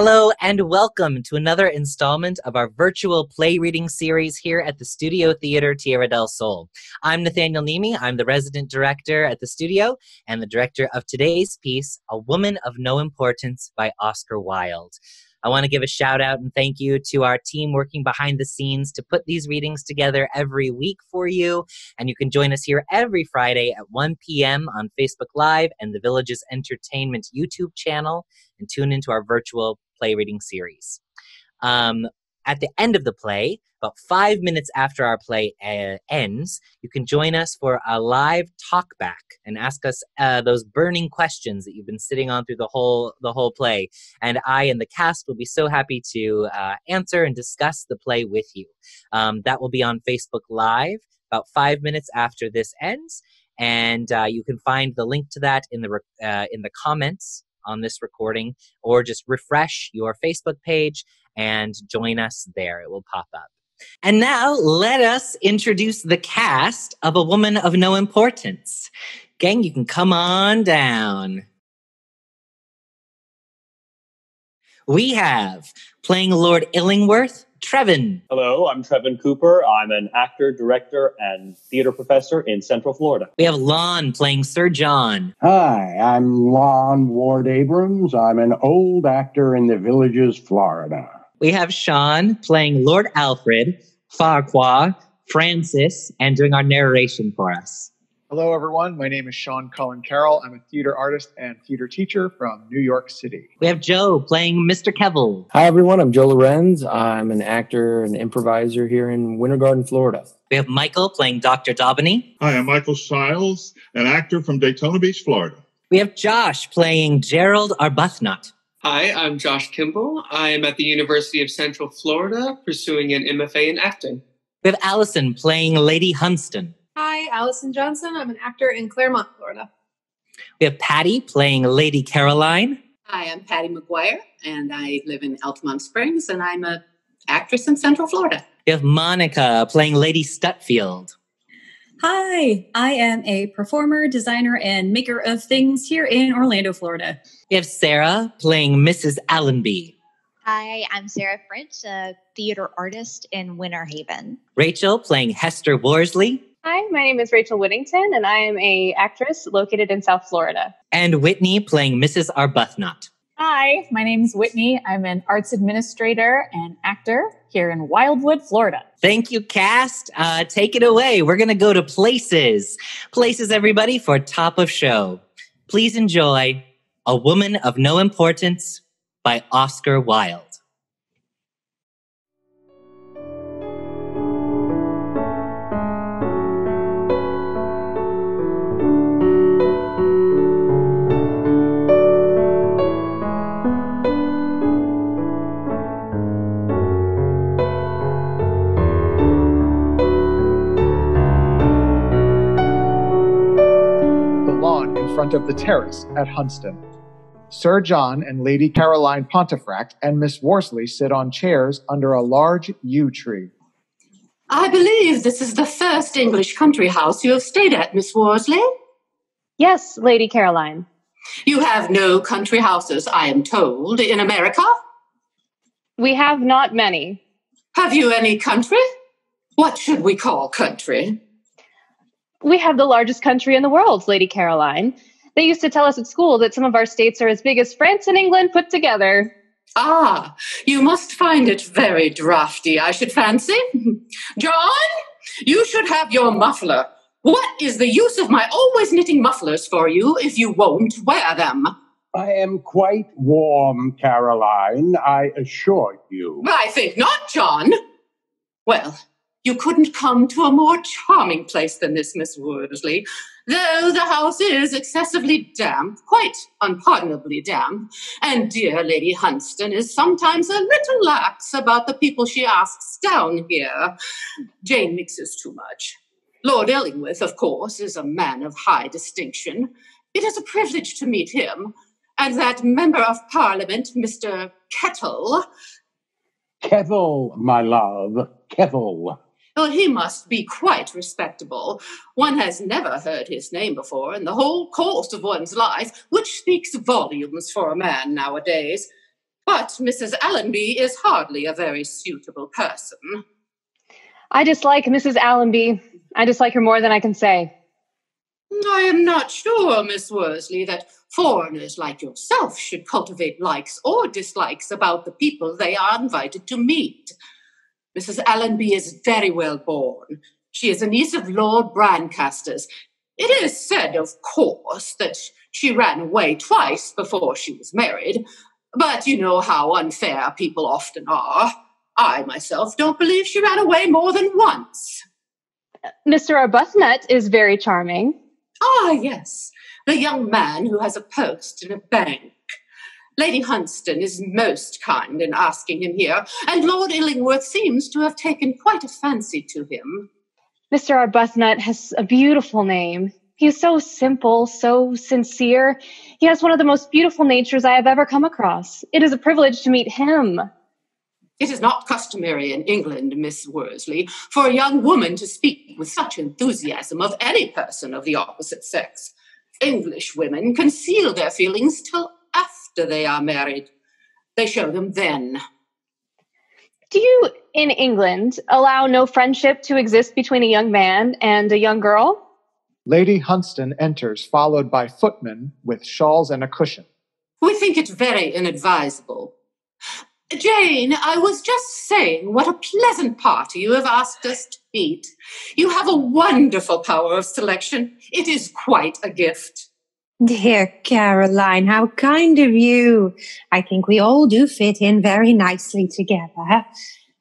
Hello and welcome to another installment of our virtual play reading series here at the Studio Theater Tierra del Sol. I'm Nathaniel Nemi. I'm the resident director at the studio and the director of today's piece, A Woman of No Importance by Oscar Wilde. I want to give a shout out and thank you to our team working behind the scenes to put these readings together every week for you. And you can join us here every Friday at 1 p.m. on Facebook Live and the Villages Entertainment YouTube channel and tune into our virtual play reading series. Um, at the end of the play, about five minutes after our play uh, ends, you can join us for a live talkback and ask us uh, those burning questions that you've been sitting on through the whole the whole play. And I and the cast will be so happy to uh, answer and discuss the play with you. Um, that will be on Facebook Live about five minutes after this ends, and uh, you can find the link to that in the uh, in the comments on this recording, or just refresh your Facebook page and join us there. It will pop up. And now let us introduce the cast of A Woman of No Importance. Gang, you can come on down. We have playing Lord Illingworth, Trevin. Hello, I'm Trevin Cooper. I'm an actor, director, and theater professor in Central Florida. We have Lon playing Sir John. Hi, I'm Lon Ward Abrams. I'm an old actor in the Villages, Florida. We have Sean playing Lord Alfred, Farquhar, Francis, and doing our narration for us. Hello, everyone. My name is Sean Cullen Carroll. I'm a theater artist and theater teacher from New York City. We have Joe playing Mr. Kelvil. Hi, everyone. I'm Joe Lorenz. I'm an actor and improviser here in Winter Garden, Florida. We have Michael playing Dr. Daubeny. Hi, I'm Michael Shiles, an actor from Daytona Beach, Florida. We have Josh playing Gerald Arbuthnot. Hi, I'm Josh Kimball. I am at the University of Central Florida pursuing an MFA in acting. We have Allison playing Lady Hunstanton. Hi, Allison Johnson. I'm an actor in Clermont, Florida. We have Patty playing Lady Caroline. Hi, I'm Patty McGuire, and I live in Altamonte Springs, and I'm a actress in Central Florida. We have Monica playing Lady Stutfield. Hi, I am a performer, designer, and maker of things here in Orlando, Florida. We have Sarah playing Mrs. Allenby. Hi, I'm Sarah French, a theater artist in Winter Haven. Rachel playing Hester Worsley. Hi, my name is Rachel Whittington, and I am a actress located in South Florida. And Whitney playing Mrs. Arbuthnot. Hi, my name is Whitney. I'm an arts administrator and actor here in Wildwood, Florida. Thank you, cast. Uh, take it away. We're going to go to places. Places, everybody, for top of show. Please enjoy A Woman of No Importance by Oscar Wilde. Front of the terrace at Hunstanton. Sir John and Lady Caroline Pontefract and Miss Worsley sit on chairs under a large yew tree. I believe this is the first English country house you have stayed at, Miss Worsley. Yes, Lady Caroline. You have no country houses, I am told, in America? We have not many. Have you any country? What should we call country? We have the largest country in the world, Lady Caroline. They used to tell us at school that some of our states are as big as France and England put together. Ah, you must find it very drafty, I should fancy. John, you should have your muffler. What is the use of my always knitting mufflers for you if you won't wear them? I am quite warm, Caroline, I assure you. I think not, John. Well, you couldn't come to a more charming place than this, Miss Worsley. Though the house is excessively damp, quite unpardonably damp, and dear Lady Hunstanton is sometimes a little lax about the people she asks down here. Jane mixes too much. Lord Illingworth, of course, is a man of high distinction. It is a privilege to meet him. And that member of parliament, Mr. Kettle. Kelvil, my love, Kelvil. Well, he must be quite respectable. One has never heard his name before in the whole course of one's life, which speaks volumes for a man nowadays. But Mrs. Allenby is hardly a very suitable person. I dislike Mrs. Allenby. I dislike her more than I can say. I am not sure, Miss Worsley, that foreigners like yourself should cultivate likes or dislikes about the people they are invited to meet. Mrs. Allenby is very well born. She is a niece of Lord Brancaster's. It is said, of course, that she ran away twice before she was married, but you know how unfair people often are. I myself don't believe she ran away more than once. Mr. Arbuthnot is very charming. Ah, yes, the young man who has a post in a bank. Lady Hunstanton is most kind in asking him here, and Lord Illingworth seems to have taken quite a fancy to him. Mr. Arbuthnot has a beautiful name. He is so simple, so sincere. He has one of the most beautiful natures I have ever come across. It is a privilege to meet him. It is not customary in England, Miss Worsley, for a young woman to speak with such enthusiasm of any person of the opposite sex. English women conceal their feelings till after they are married. They show them then. Do you, in England, allow no friendship to exist between a young man and a young girl? Lady Hunstanton enters, followed by footmen with shawls and a cushion. We think it very inadvisable. Jane, I was just saying what a pleasant party you have asked us to meet. You have a wonderful power of selection. It is quite a gift. Dear Caroline, how kind of you. I think we all do fit in very nicely together.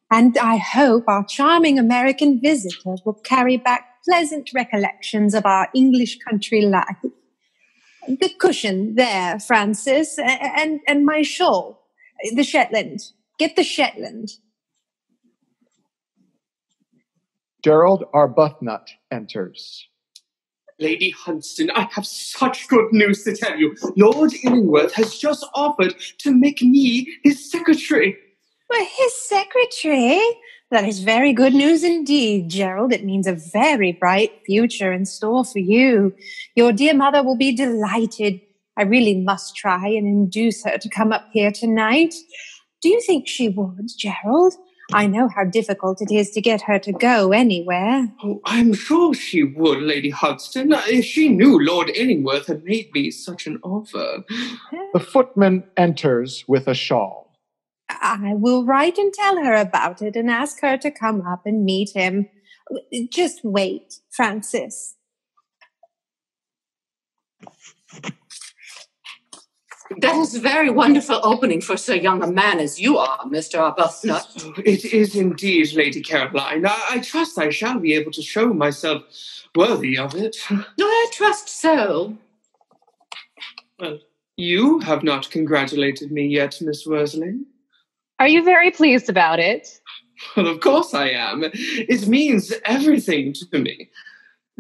And I hope our charming American visitors will carry back pleasant recollections of our English country life. The cushion there, Francis, and, and my shawl. The Shetland. Get the Shetland. Gerald Arbuthnot enters. Lady Hunstanton, I have such good news to tell you. Lord Illingworth has just offered to make me his secretary. Well, his secretary? That is very good news indeed, Gerald. It means a very bright future in store for you. Your dear mother will be delighted. I really must try and induce her to come up here tonight. Do you think she would, Gerald? I know how difficult it is to get her to go anywhere. Oh, I'm sure she would, Lady Hunstanton, if she knew Lord Illingworth had made me such an offer. The footman enters with a shawl. I will write and tell her about it and ask her to come up and meet him. Just wait, Francis. That is a very wonderful opening for so young a man as you are, Mr. Arbuthnot. It is indeed, Lady Caroline. I, I trust I shall be able to show myself worthy of it. I trust so. Well, you have not congratulated me yet, Miss Worsley. Are you very pleased about it? Well, of course I am. It means everything to me.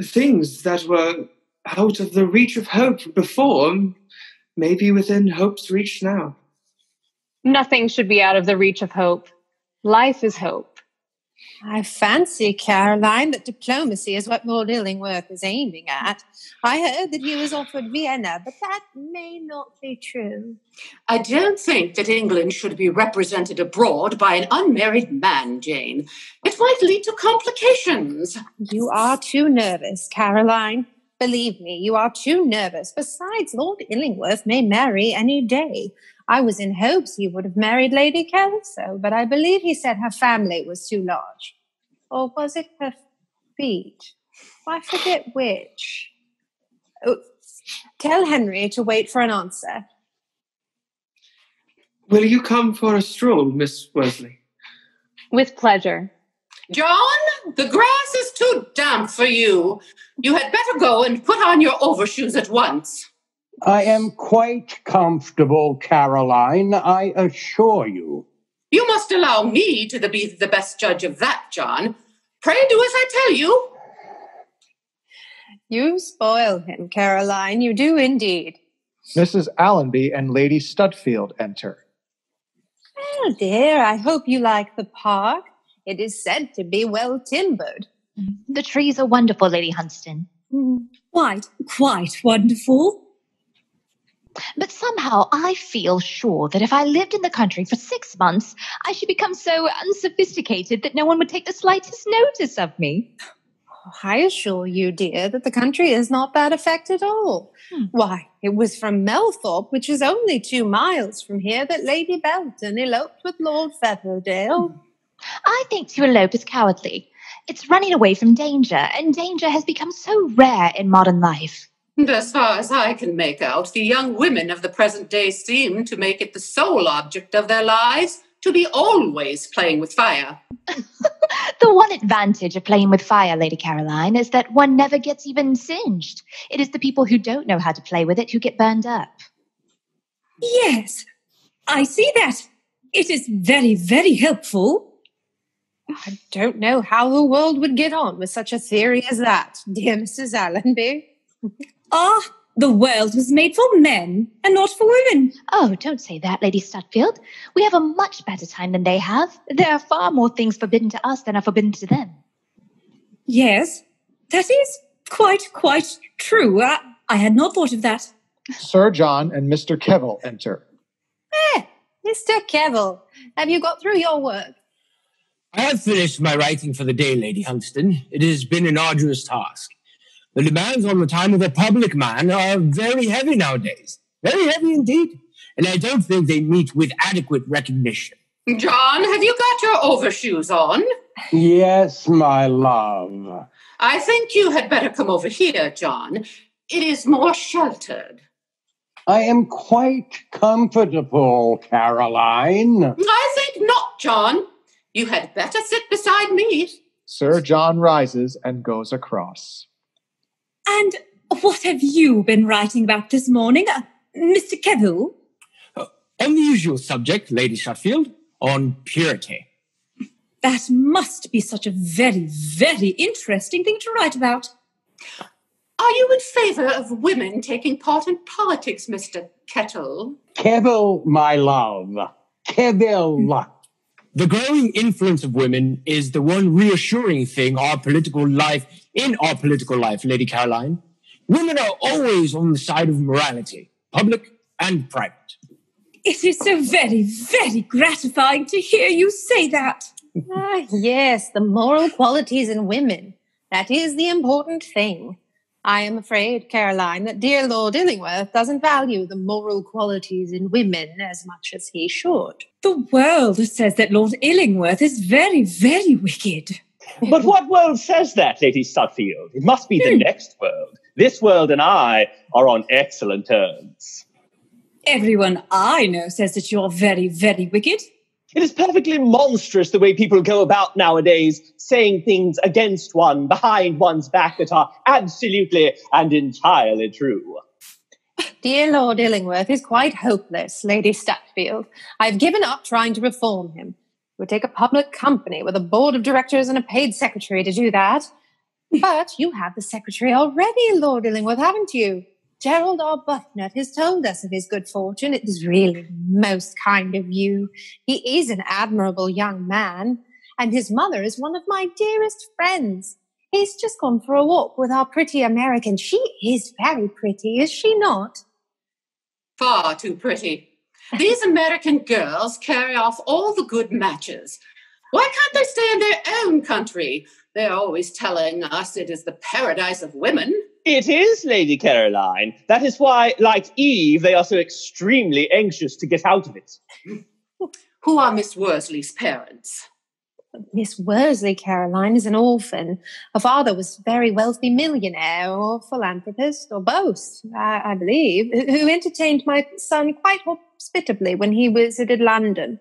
Things that were out of the reach of hope before may be within hope's reach now. Nothing should be out of the reach of hope. Life is hope. I fancy, Caroline, that diplomacy is what Lord Illingworth is aiming at. I heard that he was offered Vienna, but that may not be true. I don't think that England should be represented abroad by an unmarried man, Jane. It might lead to complications. You are too nervous, Caroline. Believe me, you are too nervous. Besides, Lord Illingworth may marry any day. I was in hopes he would have married Lady Kelso, but I believe he said her family was too large. Or was it her feet? I forget which. Oh, tell Henry to wait for an answer. Will you come for a stroll, Miss Worsley? With pleasure. John, the grass is too damp for you. You had better go and put on your overshoes at once. I am quite comfortable, Caroline, I assure you. You must allow me to be the best judge of that, John. Pray do as I tell you. You spoil him, Caroline. You do indeed. Mrs. Allenby and Lady Stutfield enter. Well, dear, I hope you like the park. It is said to be well timbered. Mm-hmm. The trees are wonderful, Lady Hunstanton. Mm-hmm. Quite, quite wonderful. But somehow I feel sure that if I lived in the country for six months, I should become so unsophisticated that no one would take the slightest notice of me. I assure you, dear, that the country is not that effect at all. Hmm. Why, it was from Melthorpe, which is only two miles from here, that Lady Belton eloped with Lord Featherdale. Hmm. I think to elope is cowardly. It's running away from danger, and danger has become so rare in modern life. And as far as I can make out, the young women of the present day seem to make it the sole object of their lives to be always playing with fire. The one advantage of playing with fire, Lady Caroline, is that one never gets even singed. It is the people who don't know how to play with it who get burned up. Yes, I see that. It is very, very helpful. I don't know how the world would get on with such a theory as that, dear Mrs. Allenby. Ah, the world was made for men and not for women. Oh, don't say that, Lady Stutfield. We have a much better time than they have. There are far more things forbidden to us than are forbidden to them. Yes, that is quite, quite true. I, I had not thought of that. Sir John and Mr. Kelvil enter. Eh, Mr. Kelvil, have you got through your work? I have finished my writing for the day, Lady Hunstanton. It has been an arduous task. The demands on the time of a public man are very heavy nowadays. Very heavy indeed. And I don't think they meet with adequate recognition. John, have you got your overshoes on? Yes, my love. I think you had better come over here, John. It is more sheltered. I am quite comfortable, Caroline. I think not, John. You had better sit beside me. Sir John rises and goes across. And what have you been writing about this morning, uh, Mr. Kelvil? On the usual subject, Lady Stutfield, on purity. That must be such a very, very interesting thing to write about. Are you in favor of women taking part in politics, Mr. Kettle? Kelvil, my love. Kelvil. The growing influence of women is the one reassuring thing our political life, in our political life, Lady Caroline. Women are always on the side of morality, public and private. It is so very, very gratifying to hear you say that. Ah, yes, the moral qualities in women. That is the important thing. I am afraid, Caroline, that dear Lord Illingworth doesn't value the moral qualities in women as much as he should. The world says that Lord Illingworth is very, very wicked. But what world says that, Lady Stutfield? It must be the hmm. next world. This world and I are on excellent terms. Everyone I know says that you're very, very wicked. It is perfectly monstrous the way people go about nowadays, saying things against one, behind one's back that are absolutely and entirely true. Dear Lord Illingworth is quite hopeless, Lady Stutfield. I've given up trying to reform him. It would take a public company with a board of directors and a paid secretary to do that. But you have the secretary already, Lord Illingworth, haven't you? Gerald Arbuthnot has told us of his good fortune. It is really most kind of you. He is an admirable young man, and his mother is one of my dearest friends. He's just gone for a walk with our pretty American. She is very pretty, is she not? Far too pretty. These American girls carry off all the good matches. Why can't they stay in their own country? They're always telling us it is the paradise of women. It is, Lady Caroline. That is why, like Eve, they are so extremely anxious to get out of it. Who are Miss Worsley's parents? Miss Worsley, Caroline, is an orphan. Her father was a very wealthy millionaire or philanthropist or both, I, I believe, who who entertained my son quite hospitably when he visited London.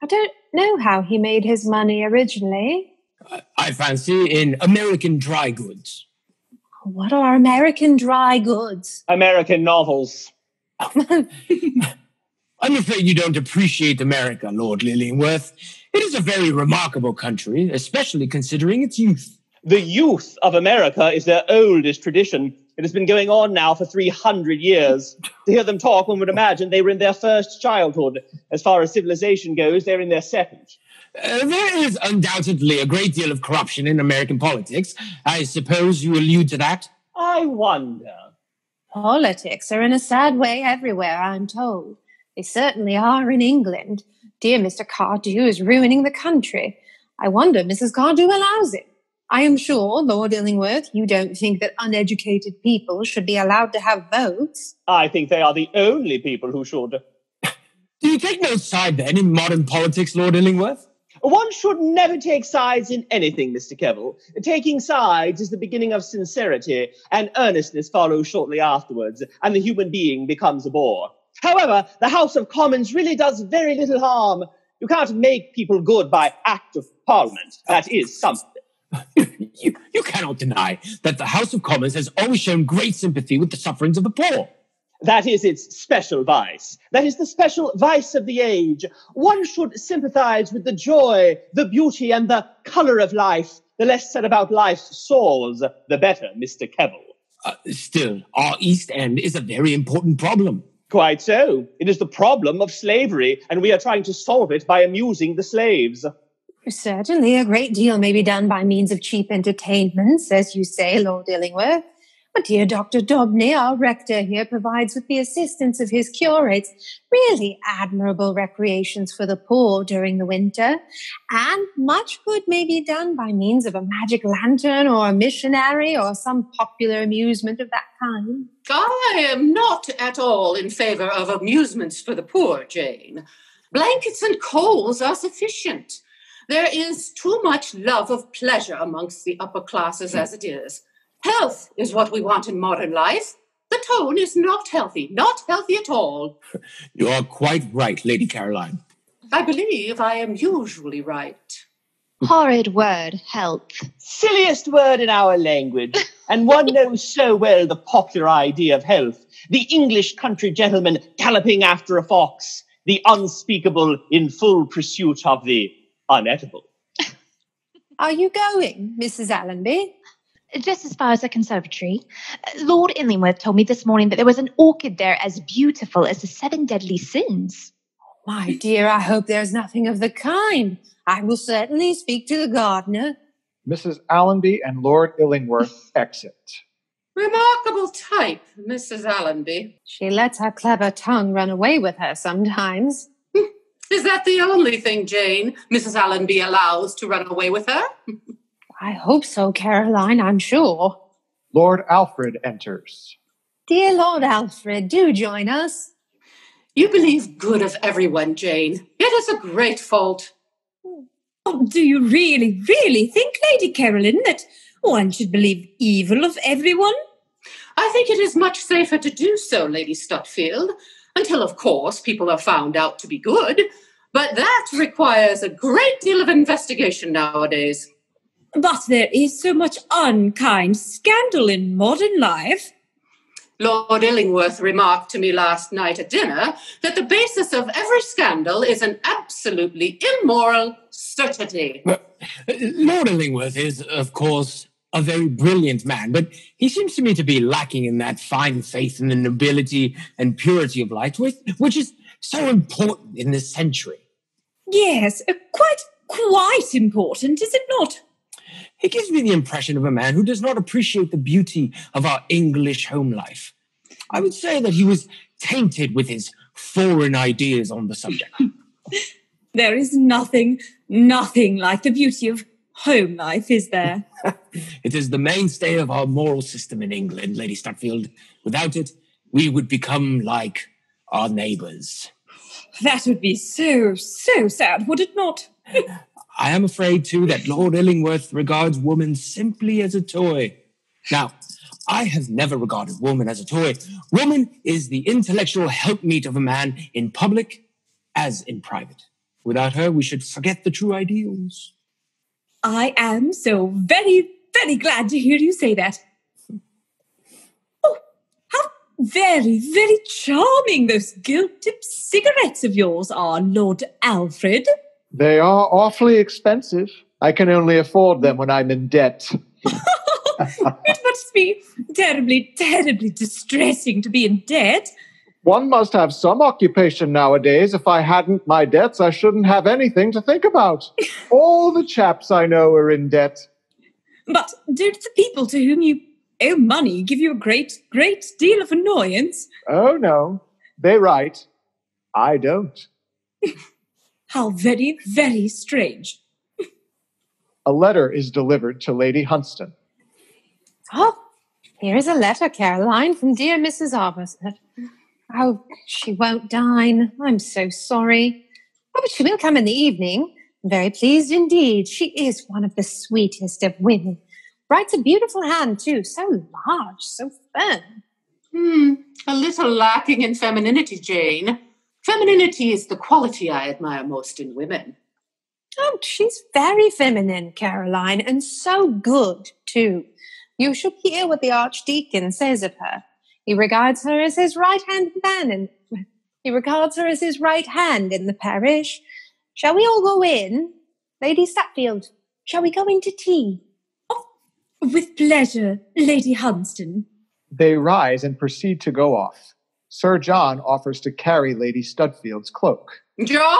I don't know how he made his money originally. I fancy in American dry goods. What are American dry goods? American novels. I'm afraid you don't appreciate America, Lord Illingworth. It is a very remarkable country, especially considering its youth. The youth of America is their oldest tradition. It has been going on now for 300 years. to hear them talk, one would imagine they were in their first childhood. As far as civilization goes, they're in their second. Uh, there is undoubtedly a great deal of corruption in American politics. I suppose you allude to that. I wonder. Politics are in a sad way everywhere, I'm told. They certainly are in England. Dear Mr. Cardew is ruining the country. I wonder Mrs. Cardew allows it. I am sure, Lord Illingworth, you don't think that uneducated people should be allowed to have votes. I think they are the only people who should. Do you take no side then in modern politics, Lord Illingworth? One should never take sides in anything, Mr. Kelvil. Taking sides is the beginning of sincerity, and earnestness follows shortly afterwards, and the human being becomes a bore. However, the House of Commons really does very little harm. You can't make people good by act of parliament. That is something. You, you cannot deny that the House of Commons has always shown great sympathy with the sufferings of the poor. That is its special vice. That is the special vice of the age. One should sympathize with the joy, the beauty, and the color of life. The less said about life's sores, the better, Mr. Kelvil. Uh, still, our East End is a very important problem. Quite so. It is the problem of slavery, and we are trying to solve it by amusing the slaves. Certainly, a great deal may be done by means of cheap entertainments, as you say, Lord Illingworth. But dear Dr. Daubeny, our rector here, provides with the assistance of his curates really admirable recreations for the poor during the winter, and much good may be done by means of a magic lantern or a missionary or some popular amusement of that kind. I am not at all in favor of amusements for the poor, Jane. Blankets and coals are sufficient. There is too much love of pleasure amongst the upper classes as it is. Health is what we want in modern life. The tone is not healthy, not healthy at all. You are quite right, Lady Caroline. I believe I am usually right. Horrid word, health. Silliest word in our language. And one knows so well the popular idea of health. The English country gentleman galloping after a fox. The unspeakable in full pursuit of the unedible. Are you going, Mrs. Allenby? Just as far as the conservatory. Lord Illingworth told me this morning that there was an orchid there as beautiful as the seven deadly sins. My dear, I hope there's nothing of the kind. I will certainly speak to the gardener. Mrs. Allenby and Lord Illingworth exit. Remarkable type, Mrs. Allenby. She lets her clever tongue run away with her sometimes. Is that the only thing, Jane, Mrs. Allenby allows to run away with her? I hope so, Caroline, I'm sure. Lord Alfred enters. Dear Lord Alfred, do join us. You believe good of everyone, Jane. It is a great fault. Oh, do you really, really think, Lady Caroline, that one should believe evil of everyone? I think it is much safer to do so, Lady Stutfield, until, of course, people are found out to be good. But that requires a great deal of investigation nowadays. But there is so much unkind scandal in modern life. Lord Illingworth remarked to me last night at dinner that the basis of every scandal is an absolutely immoral certainty. Lord Illingworth is, of course, a very brilliant man, but he seems to me to be lacking in that fine faith in the nobility and purity of life, which, which is so important in this century. Yes, uh, quite, quite important, is it not? He gives me the impression of a man who does not appreciate the beauty of our English home life. I would say that he was tainted with his foreign ideas on the subject. There is nothing, nothing like the beauty of home life, is there? it is the mainstay of our moral system in England, Lady Stutfield. Without it, we would become like our neighbours. That would be so, so sad, would it not? I am afraid, too, that Lord Illingworth regards woman simply as a toy. Now, I have never regarded woman as a toy. Woman is the intellectual helpmeet of a man in public as in private. Without her, we should forget the true ideals. I am so very, very glad to hear you say that. Oh, how very, very charming those gilt tipped cigarettes of yours are, Lord Alfred. They are awfully expensive. I can only afford them when I'm in debt. It must be terribly, terribly distressing to be in debt. One must have some occupation nowadays. If I hadn't my debts, I shouldn't have anything to think about. All the chaps I know are in debt. But don't the people to whom you owe money give you a great, great deal of annoyance. Oh, no. They write. I don't. How very, very strange. A letter is delivered to Lady Hunstanton. Oh, here is a letter, Caroline, from dear Mrs. Arbuthnot. Oh, she won't dine. I'm so sorry. Oh, but she will come in the evening. I'm very pleased indeed. She is one of the sweetest of women. Writes a beautiful hand, too. So large, so firm. Hmm, a little lacking in femininity, Jane. Femininity is the quality I admire most in women. Oh, she's very feminine, Caroline, and so good, too. You should hear what the Archdeacon says of her. He regards her as his right hand man, and he regards her as his right hand in the parish. Shall we all go in? Lady Stutfield, shall we go in to tea? Oh, with pleasure, Lady Hunstanton. They rise and proceed to go off. Sir John offers to carry Lady Stutfield's cloak. John,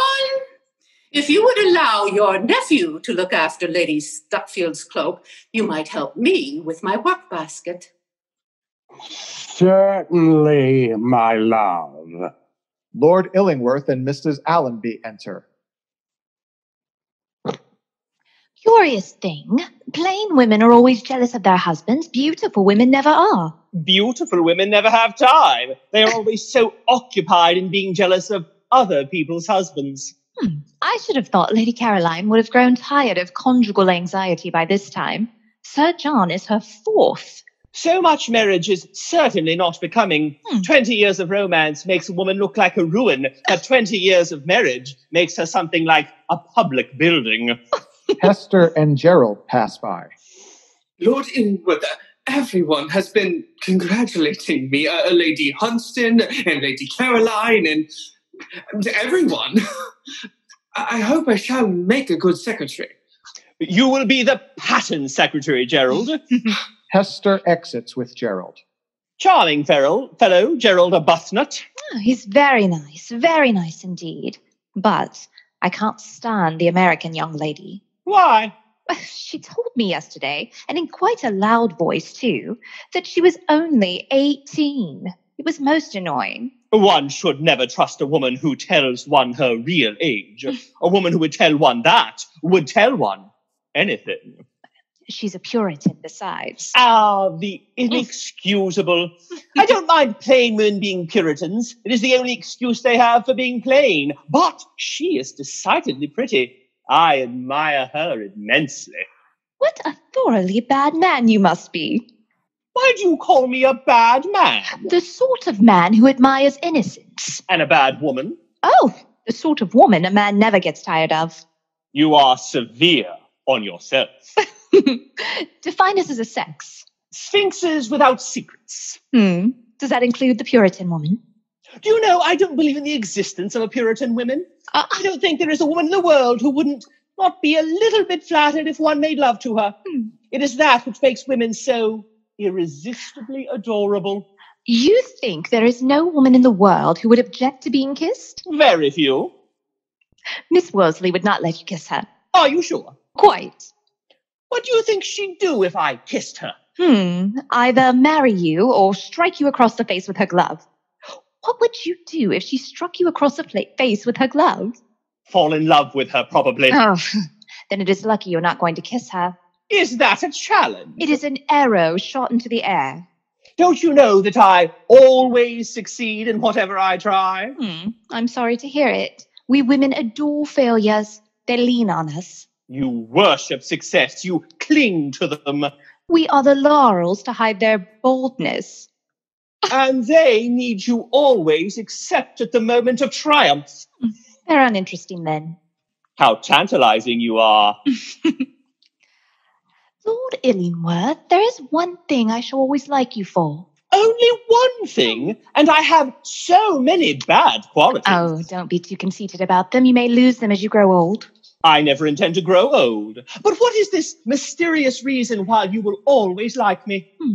if you would allow your nephew to look after Lady Stutfield's cloak, you might help me with my work basket. Certainly, my love. Lord Illingworth and Mrs. Allenby enter. Curious thing. Plain women are always jealous of their husbands. Beautiful women never are. Beautiful women never have time. They are always so occupied in being jealous of other people's husbands. Hmm. I should have thought Lady Caroline would have grown tired of conjugal anxiety by this time. Sir John is her fourth. So much marriage is certainly not becoming. Hmm. 20 years of romance makes a woman look like a ruin, but 20 years of marriage makes her something like a public building. Hester and Gerald pass by. Lord Illingworth, everyone has been congratulating me. Uh, Lady Hunstanton and Lady Caroline and, and everyone. I I hope I shall make a good secretary. You will be the pattern secretary, Gerald. Hester exits with Gerald. Charming fellow, fellow Gerald Arbuthnot. Oh, he's very nice, very nice indeed. But I can't stand the American young lady. Why? She told me yesterday, and in quite a loud voice too, that she was only 18. It was most annoying. One should never trust a woman who tells one her real age. a woman who would tell one that would tell one anything. She's a Puritan besides. Ah, the inexcusable. I don't mind plain women being Puritans. It is the only excuse they have for being plain. But she is decidedly pretty. I admire her immensely. What a thoroughly bad man you must be. Why do you call me a bad man? The sort of man who admires innocence. And a bad woman? Oh, the sort of woman a man never gets tired of. You are severe on yourself. Define us as a sex. Sphinxes without secrets. Hmm. Does that include the Puritan woman? Do you know, I don't believe in the existence of a Puritan women. Uh, I don't think there is a woman in the world who wouldn't not be a little bit flattered if one made love to her. Hmm. It is that which makes women so irresistibly adorable. You think there is no woman in the world who would object to being kissed? Very few. Miss Worsley would not let you kiss her. Are you sure? Quite. What do you think she'd do if I kissed her? Hmm. Either marry you or strike you across the face with her glove. What would you do if she struck you across the face with her glove? Fall in love with her, probably. Oh, then it is lucky you're not going to kiss her. Is that a challenge? It is an arrow shot into the air. Don't you know that I always succeed in whatever I try? Hmm. I'm sorry to hear it. We women adore failures. They lean on us. You worship success. You cling to them. We are the laurels to hide their boldness. And they need you always except at the moment of triumph. They're uninteresting then. How tantalizing you are. Lord Illingworth, there is one thing I shall always like you for. Only one thing, and I have so many bad qualities. Oh, don't be too conceited about them. You may lose them as you grow old. I never intend to grow old. But what is this mysterious reason why you will always like me? Hmm.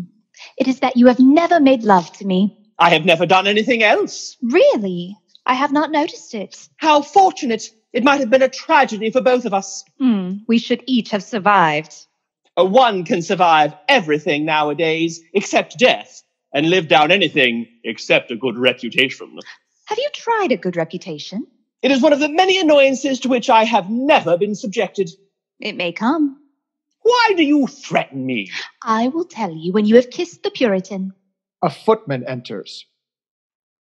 It is that you have never made love to me. I have never done anything else. Really? I have not noticed it. How fortunate. It might have been a tragedy for both of us. Hmm. We should each have survived. Uh, One can survive everything nowadays except death and live down anything except a good reputation. Have you tried a good reputation? It is one of the many annoyances to which I have never been subjected. It may come. Why do you threaten me? I will tell you when you have kissed the Puritan. A footman enters.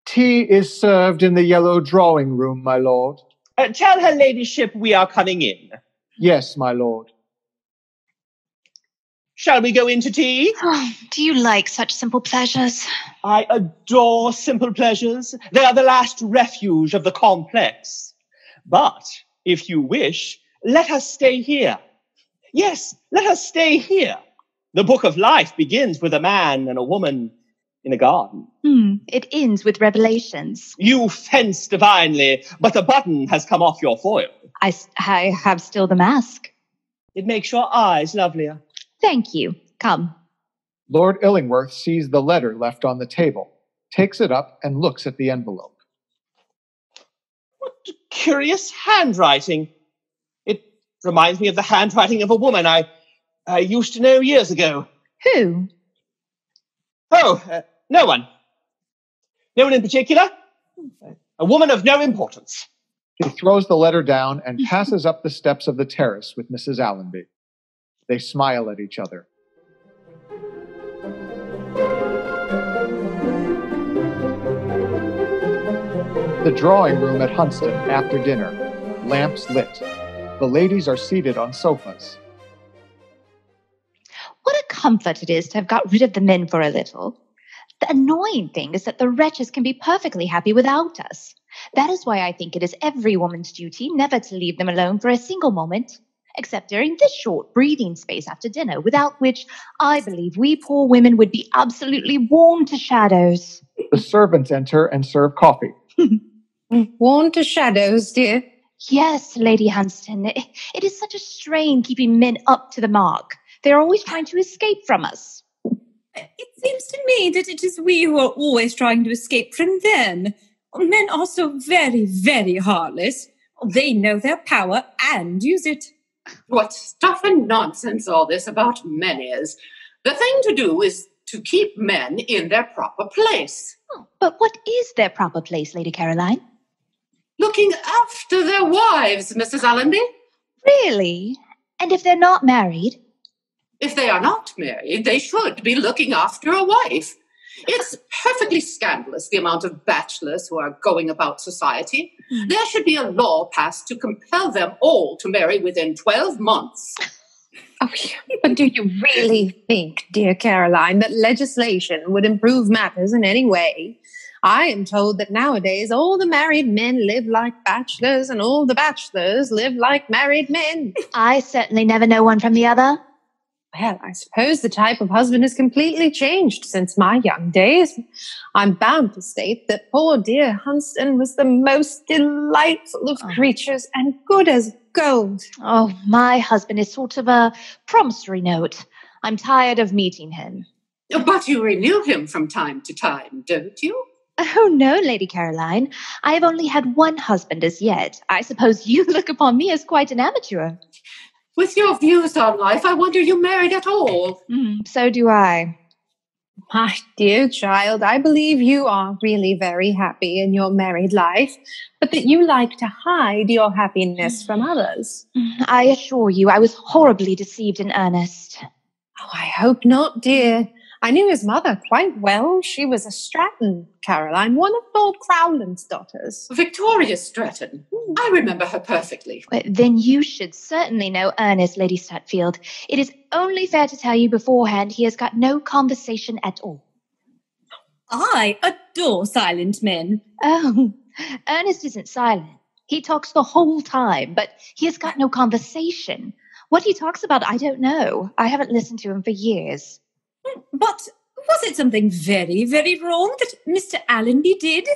Tea is served in the yellow drawing room, my lord. Uh, tell her ladyship we are coming in. Yes, my lord. Shall we go into tea? Do you like such simple pleasures? I adore simple pleasures. They are the last refuge of the complex. But if you wish, let us stay here. Yes, let us stay here. The book of life begins with a man and a woman in a garden. Hmm, it ends with revelations. You fence divinely, but a button has come off your foil. I, I have still the mask. It makes your eyes lovelier. Thank you. Come. Lord Illingworth sees the letter left on the table, takes it up, and looks at the envelope. What curious handwriting. It reminds me of the handwriting of a woman I, I used to know years ago. Who? Oh, uh, no one. No one in particular. A woman of no importance. He throws the letter down and passes up the steps of the terrace with Mrs. Allenby. They smile at each other. The drawing room at Hunstanton after dinner. Lamps lit. The ladies are seated on sofas. What a comfort it is to have got rid of the men for a little. The annoying thing is that the wretches can be perfectly happy without us. That is why I think it is every woman's duty never to leave them alone for a single moment, except during this short breathing space after dinner, without which I believe we poor women would be absolutely worn to shadows. The servants enter and serve coffee. Worn to shadows, dear. Yes, Lady Hunstanton. It, it is such a strain keeping men up to the mark. They are always trying to escape from us. It seems to me that it is we who are always trying to escape from them. Men are so very, very heartless. They know their power and use it. What stuff and nonsense all this about men is. The thing to do is to keep men in their proper place. But what is their proper place, Lady Caroline? Looking after their wives, Mrs. Allenby. Really? And if they're not married? If they are not married, they should be looking after a wife. It's perfectly scandalous the amount of bachelors who are going about society. Hmm. There should be a law passed to compel them all to marry within 12 months. Oh, but do you really think, dear Caroline, that legislation would improve matters in any way? I am told that nowadays all the married men live like bachelors and all the bachelors live like married men. I certainly never know one from the other. Well, I suppose the type of husband has completely changed since my young days. I'm bound to state that poor dear Hunstanton was the most delightful of oh. creatures and good as gold. Oh, my husband is sort of a promissory note. I'm tired of meeting him. But you renew him from time to time, don't you? Oh, no, Lady Caroline. I have only had one husband as yet. I suppose you look upon me as quite an amateur. With your views on life, I wonder you married at all. Mm, so do I. My dear child, I believe you are really very happy in your married life, but that you like to hide your happiness from others. I assure you, I was horribly deceived in Ernest. Oh, I hope not, dear. I knew his mother quite well. She was a Stratton, Caroline, one of Lord Crowland's daughters. Victoria Stratton. Hmm. I remember her perfectly. Well, Then you should certainly know Ernest, Lady Stutfield. It is only fair to tell you beforehand he has got no conversation at all. I adore silent men. Oh, Ernest isn't silent. He talks the whole time, but he has got no conversation. What he talks about, I don't know. I haven't listened to him for years. But was it something very, very wrong that Mr. Allenby did?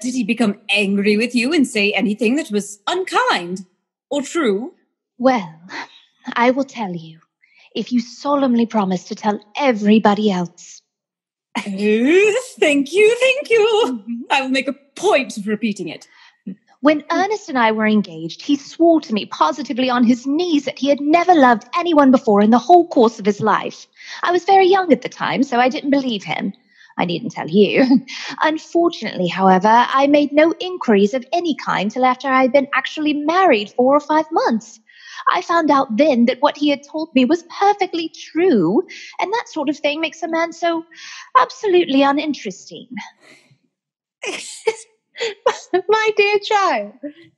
Did he become angry with you and say anything that was unkind or true? Well, I will tell you if you solemnly promise to tell everybody else. Oh, thank you, thank you. Mm-hmm. I will make a point of repeating it. When hmm. Ernest and I were engaged, he swore to me positively on his knees that he had never loved anyone before in the whole course of his life. I was very young at the time, so I didn't believe him. I needn't tell you. Unfortunately, however, I made no inquiries of any kind till after I had been actually married four or five months. I found out then that what he had told me was perfectly true, and that sort of thing makes a man so absolutely uninteresting. My dear child,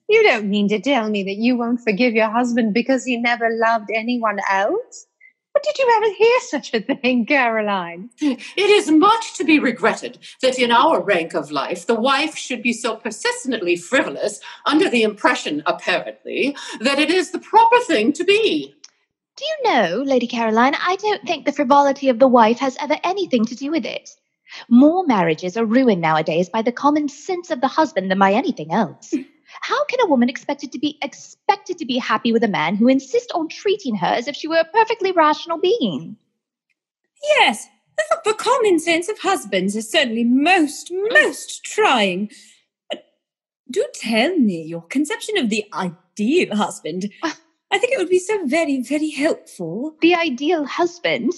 you don't mean to tell me that you won't forgive your husband because he never loved anyone else? But did you ever hear such a thing, Caroline? It is much to be regretted that in our rank of life, the wife should be so persistently frivolous, under the impression, apparently, that it is the proper thing to be. Do you know, Lady Caroline, I don't think the frivolity of the wife has ever anything to do with it. More marriages are ruined nowadays by the common sense of the husband than by anything else. How can a woman expected to be expected to be happy with a man who insists on treating her as if she were a perfectly rational being? Yes, the common sense of husbands is certainly most, most trying. But do tell me your conception of the ideal husband. I think it would be so very, very helpful. The ideal husband?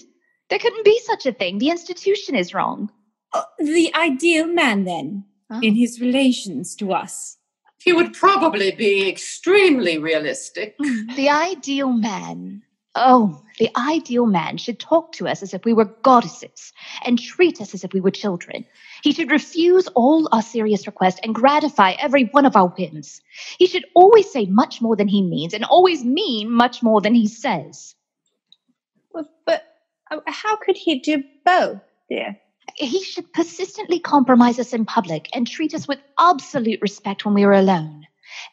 There couldn't be such a thing. The institution is wrong. Uh, the ideal man, then, in his relations to us. He would probably be extremely realistic. The ideal man. Oh, the ideal man should talk to us as if we were goddesses and treat us as if we were children. He should refuse all our serious requests and gratify every one of our whims. He should always say much more than he means and always mean much more than he says. Well, but uh, how could he do both, dear? He should persistently compromise us in public and treat us with absolute respect when we are alone.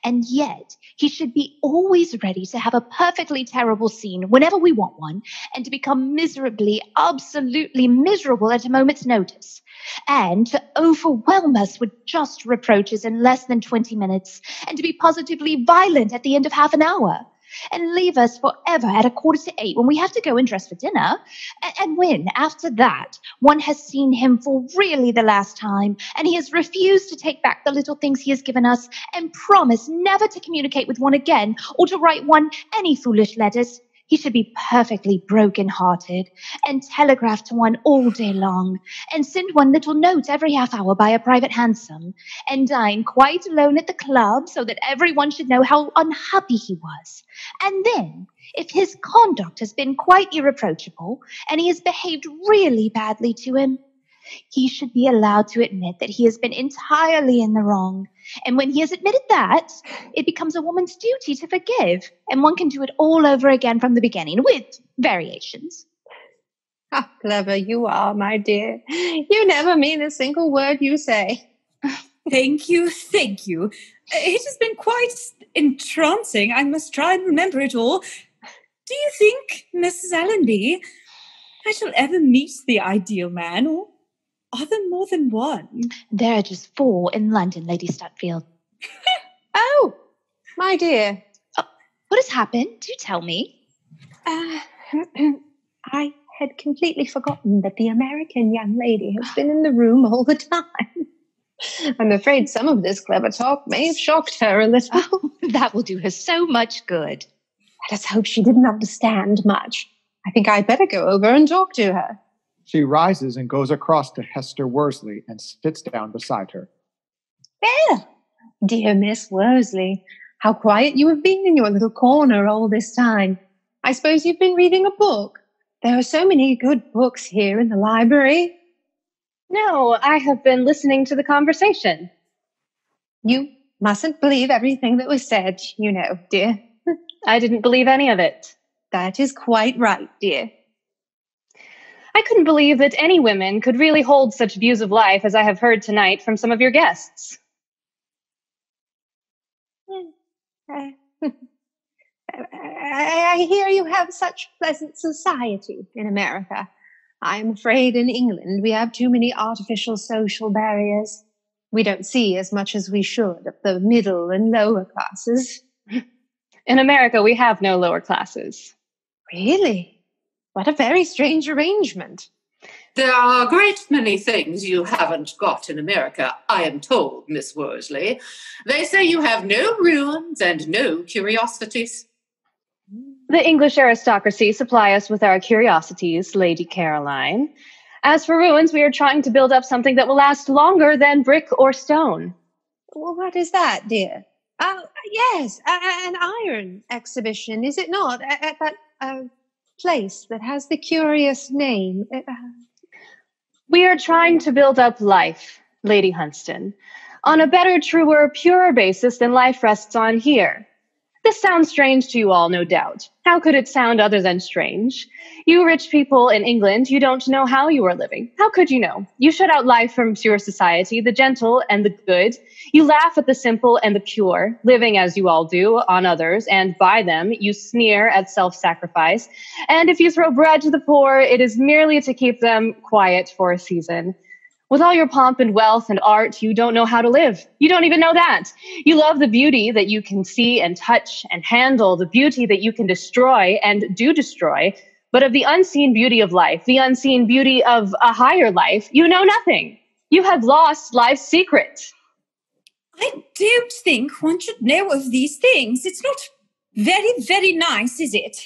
And yet, he should be always ready to have a perfectly terrible scene whenever we want one, and to become miserably, absolutely miserable at a moment's notice, and to overwhelm us with just reproaches in less than 20 minutes, and to be positively violent at the end of half an hour and leave us forever at a quarter to eight when we have to go and dress for dinner. And, when, after that, one has seen him for really the last time, and he has refused to take back the little things he has given us, and promised never to communicate with one again or to write one any foolish letters. He should be perfectly broken hearted and telegraph to one all day long and send one little note every half hour by a private hansom and dine quite alone at the club so that everyone should know how unhappy he was. And then, if his conduct has been quite irreproachable and he has behaved really badly to him, he should be allowed to admit that he has been entirely in the wrong. And when he has admitted that, it becomes a woman's duty to forgive, and one can do it all over again from the beginning with variations. How clever you are, my dear. You never mean a single word you say. Thank you, thank you. It has been quite entrancing. I must try and remember it all. Do you think, Mrs. Allenby, I shall ever meet the ideal man, or are there more than one? There are just four in London, Lady Stutfield. oh, my dear. Oh, what has happened? Do tell me. Uh, I had completely forgotten that the American young lady has been in the room all the time. I'm afraid some of this clever talk may have shocked her a little. Oh, that will do her so much good. Let us hope she didn't understand much. I think I'd better go over and talk to her. She rises and goes across to Hester Worsley and sits down beside her. Well, dear Miss Worsley, how quiet you have been in your little corner all this time. I suppose you've been reading a book. There are so many good books here in the library. No, I have been listening to the conversation. You mustn't believe everything that was said, you know, dear. I didn't believe any of it. That is quite right, dear. I couldn't believe that any women could really hold such views of life as I have heard tonight from some of your guests. I, I hear you have such pleasant society in America. I'm afraid in England we have too many artificial social barriers. We don't see as much as we should of the middle and lower classes. In America, we have no lower classes. Really? What a very strange arrangement. There are a great many things you haven't got in America, I am told, Miss Worsley. They say you have no ruins and no curiosities. The English aristocracy supply us with our curiosities, Lady Caroline. As for ruins, we are trying to build up something that will last longer than brick or stone. Well, what is that, dear? Oh, yes, a- a- an iron exhibition, is it not? At, at that uh, place that has the curious name. Uh, We are trying to build up life, Lady Hunston, on a better, truer, purer basis than life rests on here. This sounds strange to you all, no doubt. How could it sound other than strange? You rich people in England, you don't know how you are living. How could you know? You shut out life from pure society, the gentle and the good. You laugh at the simple and the pure, living as you all do on others, and by them you sneer at self sacrifice. And if you throw bread to the poor, it is merely to keep them quiet for a season. With all your pomp and wealth and art, you don't know how to live. You don't even know that. You love the beauty that you can see and touch and handle, the beauty that you can destroy and do destroy. But of the unseen beauty of life, the unseen beauty of a higher life, you know nothing. You have lost life's secret. I don't think one should know of these things. It's not very, very nice, is it?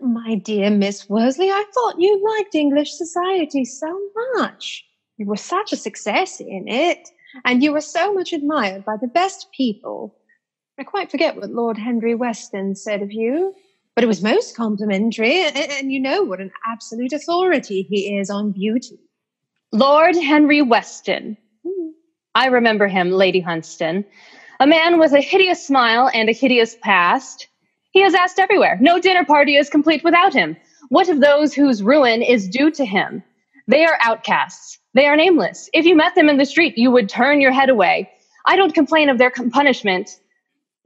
My dear Miss Worsley, I thought you liked English society so much. You were such a success in it, and you were so much admired by the best people. I quite forget what Lord Henry Weston said of you, but it was most complimentary, and, you know what an absolute authority he is on beauty. Lord Henry Weston. I remember him, Lady Hunston. A man with a hideous smile and a hideous past. He is asked everywhere. No dinner party is complete without him. What of those whose ruin is due to him? They are outcasts. They are nameless. If you met them in the street, you would turn your head away. I don't complain of their punishment.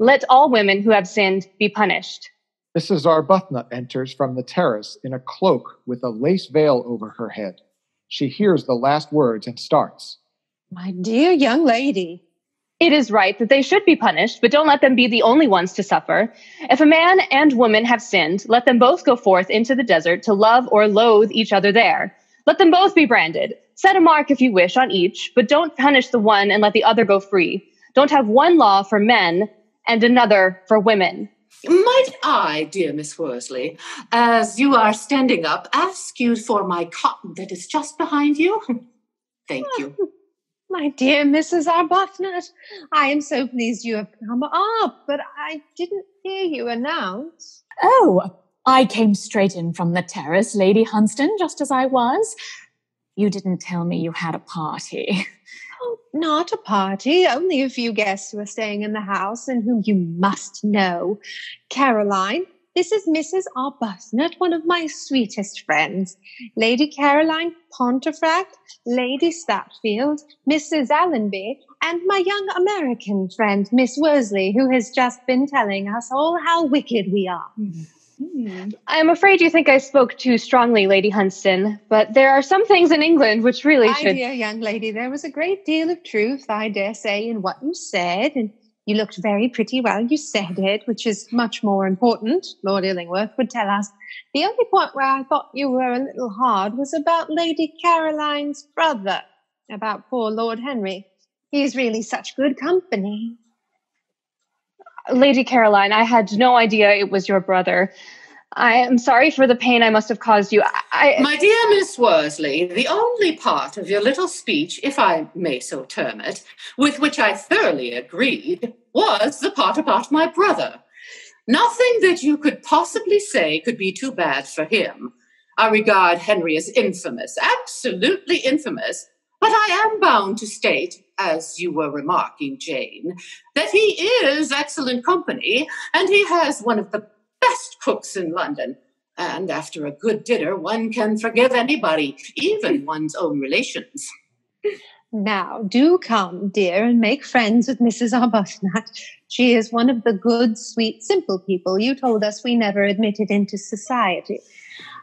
Let all women who have sinned be punished. Mrs. Arbuthnot enters from the terrace in a cloak with a lace veil over her head. She hears the last words and starts. My dear young lady. It is right that they should be punished, but don't let them be the only ones to suffer. If a man and woman have sinned, let them both go forth into the desert to love or loathe each other there. Let them both be branded. Set a mark if you wish on each, but don't punish the one and let the other go free. Don't have one law for men and another for women. Might I, dear Miss Worsley, as you are standing up, ask you for my cotton that is just behind you? Thank you. My dear Mrs. Arbuthnot, I am so pleased you have come up, but I didn't hear you announce. Oh, I came straight in from the terrace, Lady Hunston, just as I was. You didn't tell me you had a party. Oh, not a party, only a few guests who are staying in the house and whom you must know. Caroline, this is Mrs. Arbuthnot, one of my sweetest friends. Lady Caroline Pontefract, Lady Stutfield, Mrs. Allenby, and my young American friend, Miss Worsley, who has just been telling us all how wicked we are. Hmm. Hmm. I am afraid you think I spoke too strongly, Lady Hunston, but there are some things in England which really My should. dear young lady, there was a great deal of truth, I dare say, in what you said, and you looked very pretty while you said it, which is much more important, Lord Illingworth would tell us. The only point where I thought you were a little hard was about Lady Caroline's brother, about poor Lord Henry. He is really such good company. Lady Caroline, I had no idea it was your brother. I am sorry for the pain I must have caused you. I, My dear Miss Worsley, the only part of your little speech, if I may so term it, with which I thoroughly agreed, was the part about my brother. Nothing that you could possibly say could be too bad for him. I regard Henry as infamous, absolutely infamous, but I am bound to state, as you were remarking, Jane, that he is excellent company, and he has one of the best cooks in London. And after a good dinner, one can forgive anybody, even one's own relations. Now, do come, dear, and make friends with Mrs. Arbuthnot. She is one of the good, sweet, simple people you told us we never admitted into society.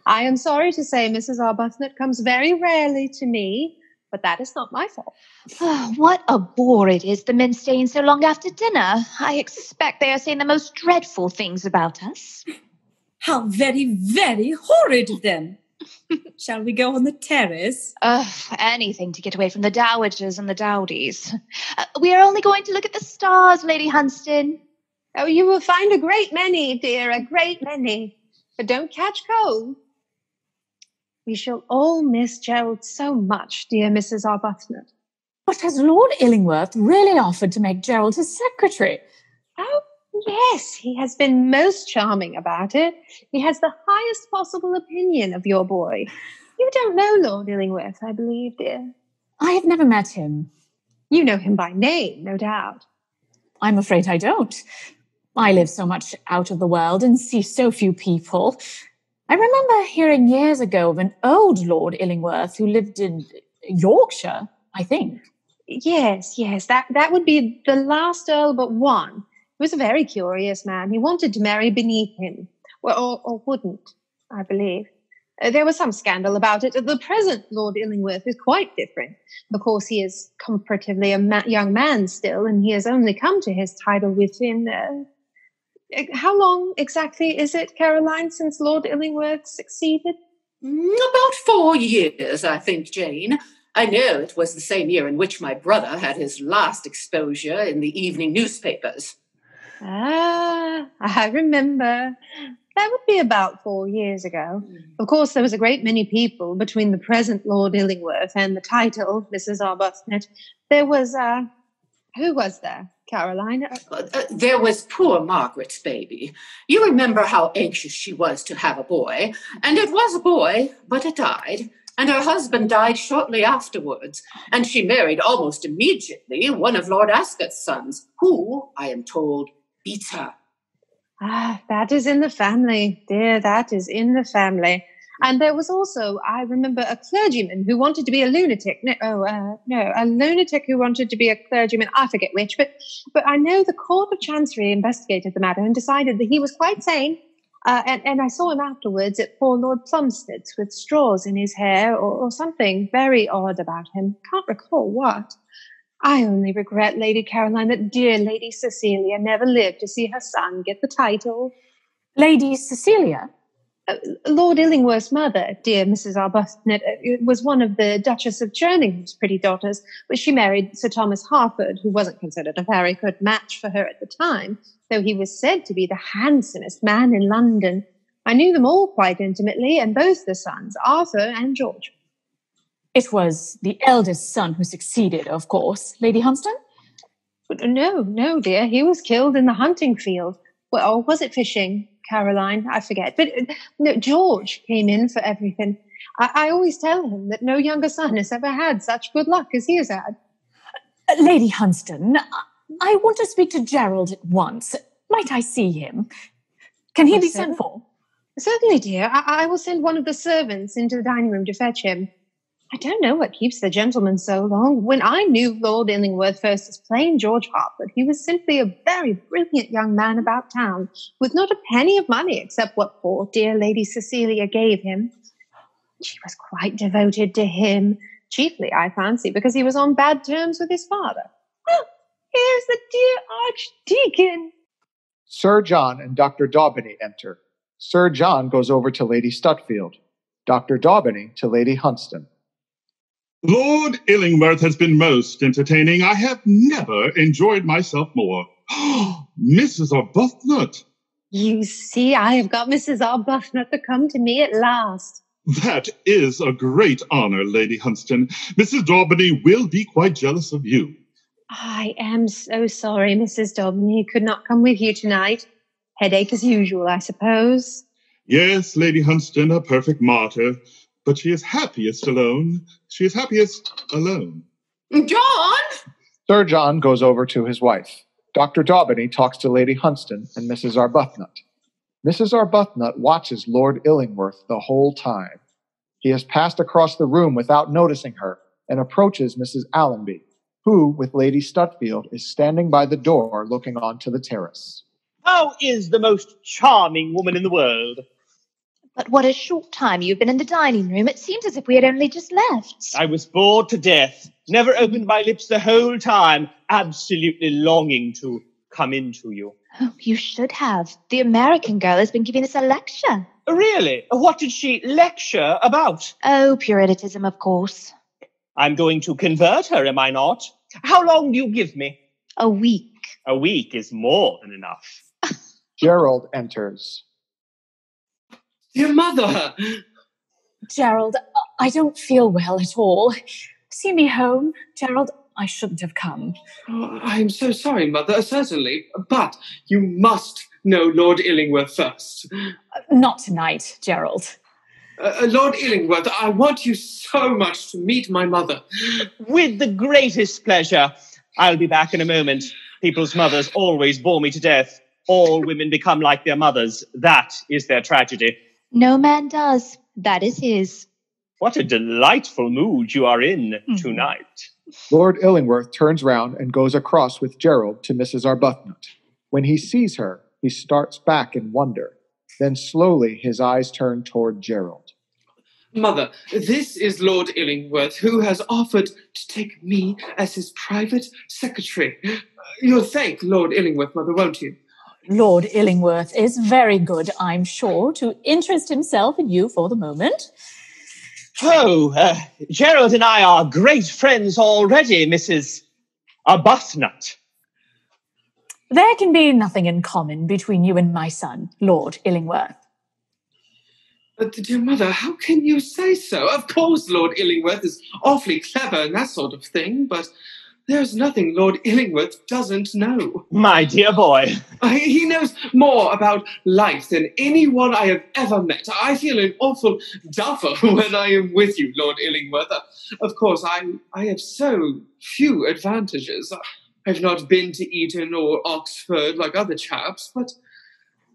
I am sorry to say Mrs. Arbuthnot comes very rarely to me, but that is not my fault. Oh, what a bore it is, the men staying so long after dinner. I expect they are saying the most dreadful things about us. How very, very horrid of them. Shall we go on the terrace? Ugh, anything to get away from the dowagers and the dowdies. Uh, we are only going to look at the stars, Lady Hunston. Oh, you will find a great many, dear, a great many. But don't catch cold. We shall all miss Gerald so much, dear Mrs. Arbuthnot. But has Lord Illingworth really offered to make Gerald his secretary? Oh, yes, he has been most charming about it. He has the highest possible opinion of your boy. You don't know Lord Illingworth, I believe, dear. I have never met him. You know him by name, no doubt. I'm afraid I don't. I live so much out of the world and see so few people. I remember hearing years ago of an old Lord Illingworth who lived in Yorkshire, I think. Yes, yes, that, that would be the last Earl but one. He was a very curious man. He wanted to marry beneath him, well, or, or wouldn't, I believe. Uh, there was some scandal about it. The present Lord Illingworth is quite different. Of course, he is comparatively a ma- young man still, and he has only come to his title within. Uh, how long exactly is it, Caroline, since Lord Illingworth succeeded? About four years, I think, Jane. I know it was the same year in which my brother had his last exposure in the evening newspapers. Ah, I remember. That would be about four years ago. Of course, there was a great many people between the present Lord Illingworth and the title, Mrs. Arbuthnot. There was, uh, who was there? Caroline? Uh, Uh, there was poor Margaret's baby. You remember how anxious she was to have a boy, and it was a boy, but it died. And her husband died shortly afterwards, and she married almost immediately one of Lord Ascot's sons, who, I am told, beats her. Ah, that is in the family, dear. That is in the family. And there was also, I remember, a clergyman who wanted to be a lunatic. No, oh, uh, no, a lunatic who wanted to be a clergyman. I forget which, but but I know the Court of Chancery investigated the matter and decided that he was quite sane. Uh, and, and I saw him afterwards at poor Lord Plumstead's with straws in his hair or, or something very odd about him. Can't recall what. I only regret, Lady Caroline, that dear Lady Cecilia never lived to see her son get the title. Lady Cecilia? Uh, Lord Illingworth's mother, dear Mrs. Arbuthnot, uh, was one of the Duchess of Jerningham's pretty daughters, but she married Sir Thomas Harford, who wasn't considered a very good match for her at the time, though he was said to be the handsomest man in London. I knew them all quite intimately, and both the sons, Arthur and George. It was the eldest son who succeeded, of course. Lady Hunston? But no, no, dear, he was killed in the hunting field. Well, was it fishing, Caroline? I forget. But uh, no, George came in for everything. I, I always tell him that no younger son has ever had such good luck as he has had. Uh, Lady Hunston, I want to speak to Gerald at once. Might I see him? Can he Yes, be sent for? Certainly, dear. I, I will send one of the servants into the dining room to fetch him. I don't know what keeps the gentleman so long. When I knew Lord Illingworth first as plain George Harford, he was simply a very brilliant young man about town, with not a penny of money except what poor dear Lady Cecilia gave him. She was quite devoted to him, chiefly, I fancy, because he was on bad terms with his father. Oh, here's the dear Archdeacon. Sir John and Dr. Daubeny enter. Sir John goes over to Lady Stutfield. Dr. Daubeny to Lady Hunston. Lord Illingworth has been most entertaining. I have never enjoyed myself more. Mrs. Arbuthnot, You see, I have got Mrs. Arbuthnot to come to me at last. that is a great honor, Lady Hunston. Mrs. Daubeny will be quite jealous of you. I am so sorry, Mrs. Daubeny could not come with you tonight. Headache as usual, I suppose. Yes, Lady Hunston, a perfect martyr, but she is happiest alone. She is happiest alone. John! Sir John goes over to his wife. Dr. Daubeny talks to Lady Hunston and Mrs. Arbuthnot. Mrs. Arbuthnot watches Lord Illingworth the whole time. He has passed across the room without noticing her and approaches Mrs. Allenby, who, with Lady Stutfield, is standing by the door looking onto the terrace. How is the most charming woman in the world? But what a short time you've been in the dining room. It seems as if we had only just left. I was bored to death. Never opened my lips the whole time, absolutely longing to come into you. Oh, you should have. The American girl has been giving us a lecture. Oh, really? What did she lecture about? Oh, Puritanism, of course. I'm going to convert her, am I not? How long do you give me? A week. A week is more than enough. Gerald enters. Dear mother! Gerald, I don't feel well at all. See me home, Gerald. I shouldn't have come. Oh, I'm so sorry, mother, certainly. But you must know Lord Illingworth first. Not tonight, Gerald. Uh, Lord Illingworth, I want you so much to meet my mother. With the greatest pleasure. I'll be back in a moment. People's mothers always bore me to death. All women become like their mothers. That is their tragedy. No man does. That is his. What a delightful mood you are in Mm-hmm. tonight. Lord Illingworth turns round and goes across with Gerald to Mrs. Arbuthnot. When he sees her, he starts back in wonder. Then slowly his eyes turn toward Gerald. Mother, this is Lord Illingworth, who has offered to take me as his private secretary. You'll thank Lord Illingworth, mother, won't you? Lord Illingworth is very good, I'm sure, to interest himself in you for the moment. Oh, uh, Gerald and I are great friends already, Mrs. Arbuthnot. There can be nothing in common between you and my son, Lord Illingworth. But, dear mother, how can you say so? Of course, Lord Illingworth is awfully clever and that sort of thing, but there's nothing Lord Illingworth doesn't know. My dear boy. He knows more about life than anyone I have ever met. I feel an awful duffer when I am with you, Lord Illingworth. Of course, I, I have so few advantages. I've not been to Eton or Oxford like other chaps, but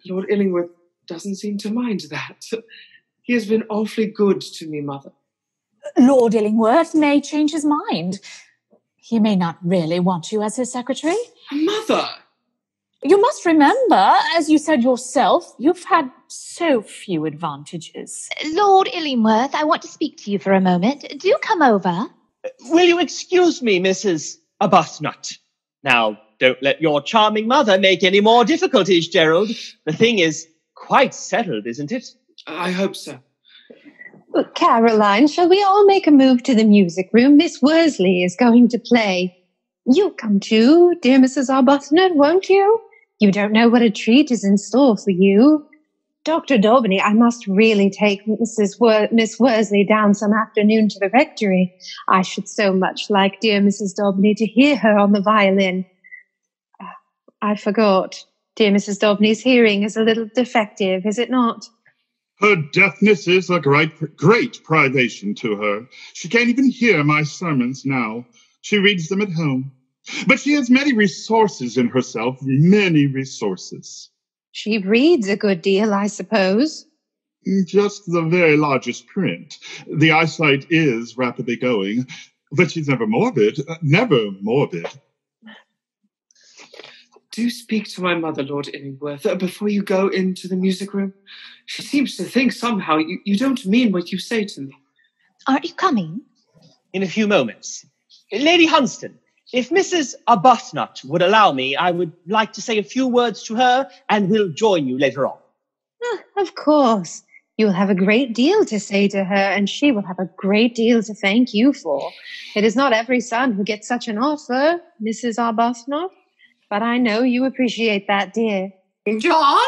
Lord Illingworth doesn't seem to mind that. He has been awfully good to me, Mother. Lord Illingworth may change his mind. He may not really want you as his secretary. Mother! You must remember, as you said yourself, you've had so few advantages. Lord Illingworth, I want to speak to you for a moment. Do come over. Uh, will you excuse me, Mrs. Arbuthnot? Now, don't let your charming mother make any more difficulties, Gerald. The thing is quite settled, isn't it? I hope so. Caroline, shall we all make a move to the music room? Miss Worsley is going to play. You'll come too, dear Mrs. Arbuthnot, won't you? You don't know what a treat is in store for you. Dr. Daubeny, I must really take Mrs. Wor- Miss Worsley down some afternoon to the rectory. I should so much like dear Mrs. Daubeny to hear her on the violin. Uh, I forgot. Dear Mrs. Daubeny's hearing is a little defective, is it not? Her deafness is a great, great privation to her. She can't even hear my sermons now. She reads them at home. But she has many resources in herself, many resources. She reads a good deal, I suppose. Just the very largest print. The eyesight is rapidly going, but she's never morbid, uh, never morbid. Do speak to my mother, Lord Illingworth, uh, before you go into the music room. She seems to think somehow you, you don't mean what you say to me. Aren't you coming? In a few moments. Lady Hunston, if Mrs. Arbuthnot would allow me, I would like to say a few words to her and we'll join you later on. Ah, of course. You'll have a great deal to say to her, and she will have a great deal to thank you for. It is not every son who gets such an offer, Mrs. Arbuthnot, but I know you appreciate that, dear. John?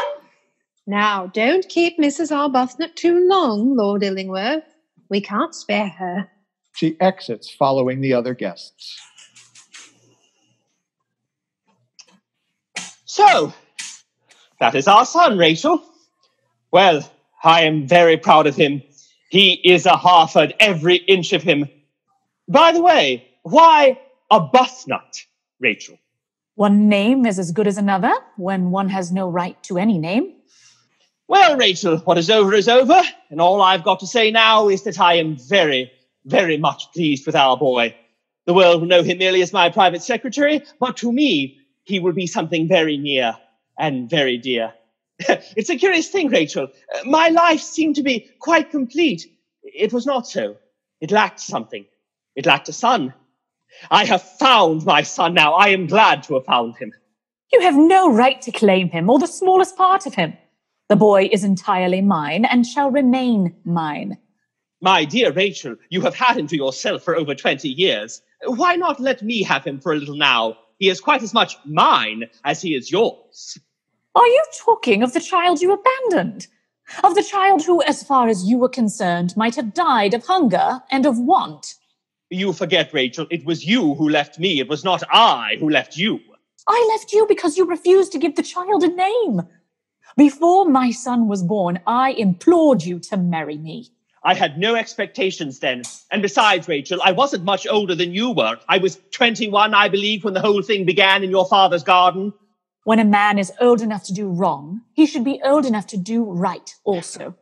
Now, don't keep Mrs. Arbuthnot too long, Lord Illingworth. We can't spare her. She exits following the other guests. So, that is our son, Rachel. Well, I am very proud of him. He is a Harford, every inch of him. By the way, why a Arbuthnot, Rachel? One name is as good as another when one has no right to any name. Well, Rachel, what is over is over, and all I've got to say now is that I am very, very much pleased with our boy. The world will know him merely as my private secretary, but to me, he will be something very near and very dear. it's a curious thing, Rachel. My life seemed to be quite complete. It was not so. It lacked something. It lacked a son. I have found my son now. I am glad to have found him. You have no right to claim him or the smallest part of him. The boy is entirely mine and shall remain mine. My dear Rachel, you have had him to yourself for over 20 years. Why not let me have him for a little now? He is quite as much mine as he is yours. Are you talking of the child you abandoned? Of the child who, as far as you were concerned, might have died of hunger and of want? You forget, Rachel, it was you who left me. It was not I who left you. I left you because you refused to give the child a name. Before my son was born, I implored you to marry me. I had no expectations then. And besides, Rachel, I wasn't much older than you were. I was 21, I believe, when the whole thing began in your father's garden. When a man is old enough to do wrong, he should be old enough to do right also.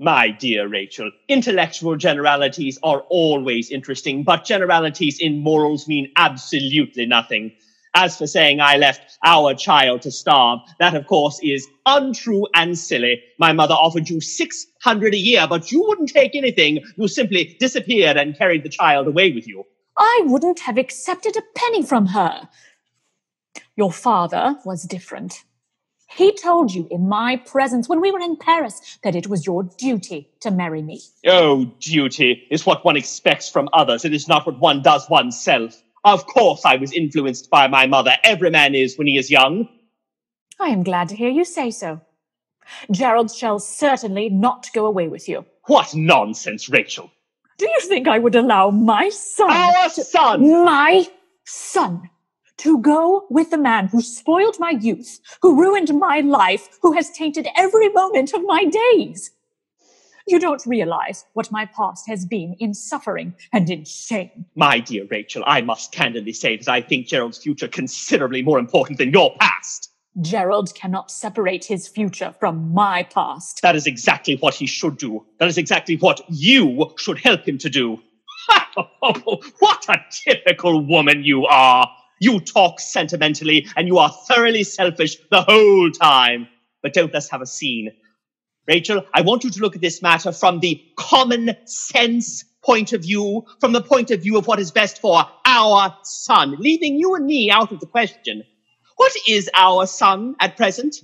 My dear Rachel, intellectual generalities are always interesting, but generalities in morals mean absolutely nothing. As for saying I left our child to starve, that of course is untrue and silly. My mother offered you 600 a year, but you wouldn't take anything. You simply disappeared and carried the child away with you. I wouldn't have accepted a penny from her. Your father was different. He told you in my presence when we were in Paris that it was your duty to marry me. Oh, duty is what one expects from others. It is not what one does oneself. Of course, I was influenced by my mother. Every man is when he is young. I am glad to hear you say so. Gerald shall certainly not go away with you. What nonsense, Rachel. Do you think I would allow my son? Our son! My son! To go with the man who spoiled my youth, who ruined my life, who has tainted every moment of my days. You don't realize what my past has been in suffering and in shame. My dear Rachel, I must candidly say that I think Gerald's future considerably more important than your past. Gerald cannot separate his future from my past. That is exactly what he should do. That is exactly what you should help him to do. what a typical woman you are. You talk sentimentally and you are thoroughly selfish the whole time. But don't let's have a scene. Rachel, I want you to look at this matter from the common sense point of view, from the point of view of what is best for our son, leaving you and me out of the question. What is our son at present?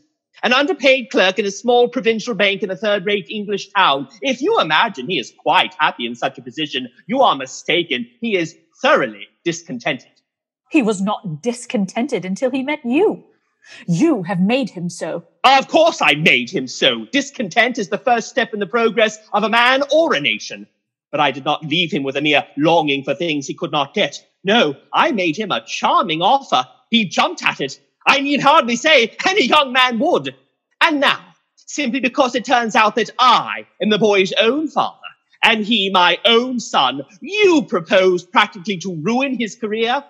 An underpaid clerk in a small provincial bank in a third rate English town. If you imagine he is quite happy in such a position, you are mistaken. He is thoroughly discontented. He was not discontented until he met you. You have made him so. Of course I made him so. Discontent is the first step in the progress of a man or a nation. But I did not leave him with a mere longing for things he could not get. No, I made him a charming offer. He jumped at it. I need hardly say any young man would. And now, simply because it turns out that I am the boy's own father, and he my own son, you propose practically to ruin his career?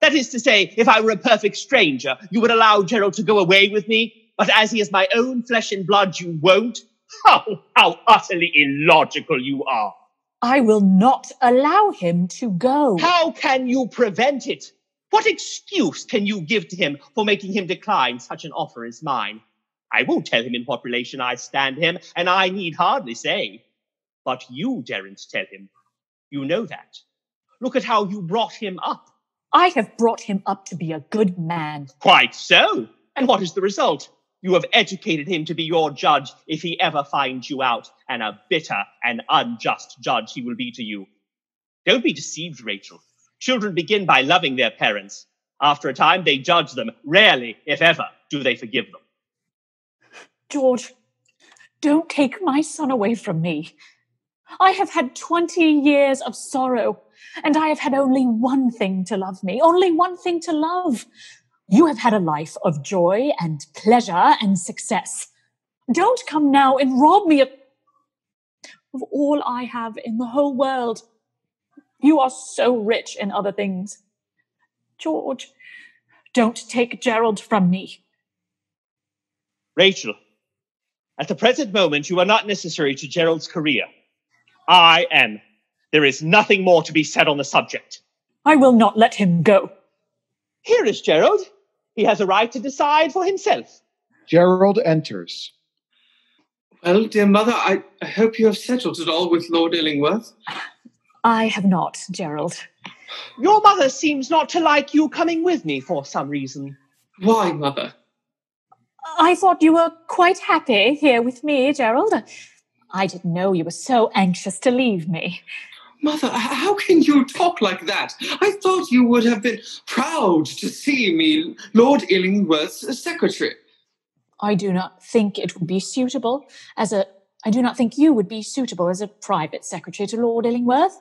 That is to say, if I were a perfect stranger, you would allow Gerald to go away with me, but as he is my own flesh and blood, you won't? How, how utterly illogical you are. I will not allow him to go. How can you prevent it? What excuse can you give to him for making him decline such an offer as mine? I won't tell him in what relation I stand him, and I need hardly say. But you daren't tell him. You know that. Look at how you brought him up. I have brought him up to be a good man. Quite so. And what is the result? You have educated him to be your judge if he ever finds you out, and a bitter and unjust judge he will be to you. Don't be deceived, Rachel. Children begin by loving their parents. After a time, they judge them. Rarely, if ever, do they forgive them. George, don't take my son away from me. I have had 20 years of sorrow, and I have had only one thing to love me, only one thing to love. You have had a life of joy and pleasure and success. Don't come now and rob me of, of all I have in the whole world. You are so rich in other things. George, don't take Gerald from me. Rachel, at the present moment, you are not necessary to Gerald's career. I am. There is nothing more to be said on the subject. I will not let him go. Here is Gerald. He has a right to decide for himself. Gerald enters. Well, dear mother, I, I hope you have settled it all with Lord Illingworth. I have not, Gerald. Your mother seems not to like you coming with me for some reason. Why, mother? I thought you were quite happy here with me, Gerald. I didn't know you were so anxious to leave me. Mother, how can you talk like that? I thought you would have been proud to see me Lord Illingworth's secretary. I do not think it would be suitable as a. I do not think you would be suitable as a private secretary to Lord Illingworth.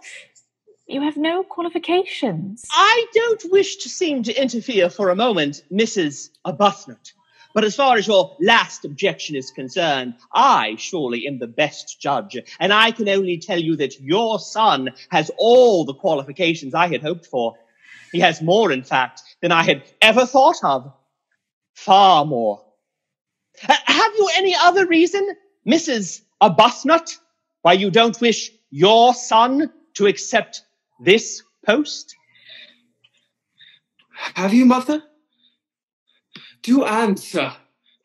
You have no qualifications. I don't wish to seem to interfere for a moment, Mrs. Arbuthnot. But as far as your last objection is concerned, I surely am the best judge, and I can only tell you that your son has all the qualifications I had hoped for. He has more, in fact, than I had ever thought of. Far more. Ha- have you any other reason, Mrs. Arbuthnot, why you don't wish your son to accept this post? Have you, Mother? Do answer.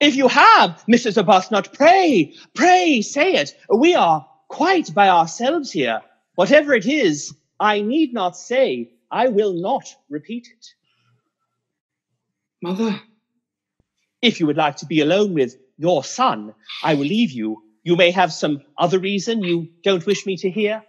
If you have, Mrs. Arbuthnot, pray, pray say it. We are quite by ourselves here. Whatever it is, I need not say. I will not repeat it. Mother? If you would like to be alone with your son, I will leave you. You may have some other reason you don't wish me to hear.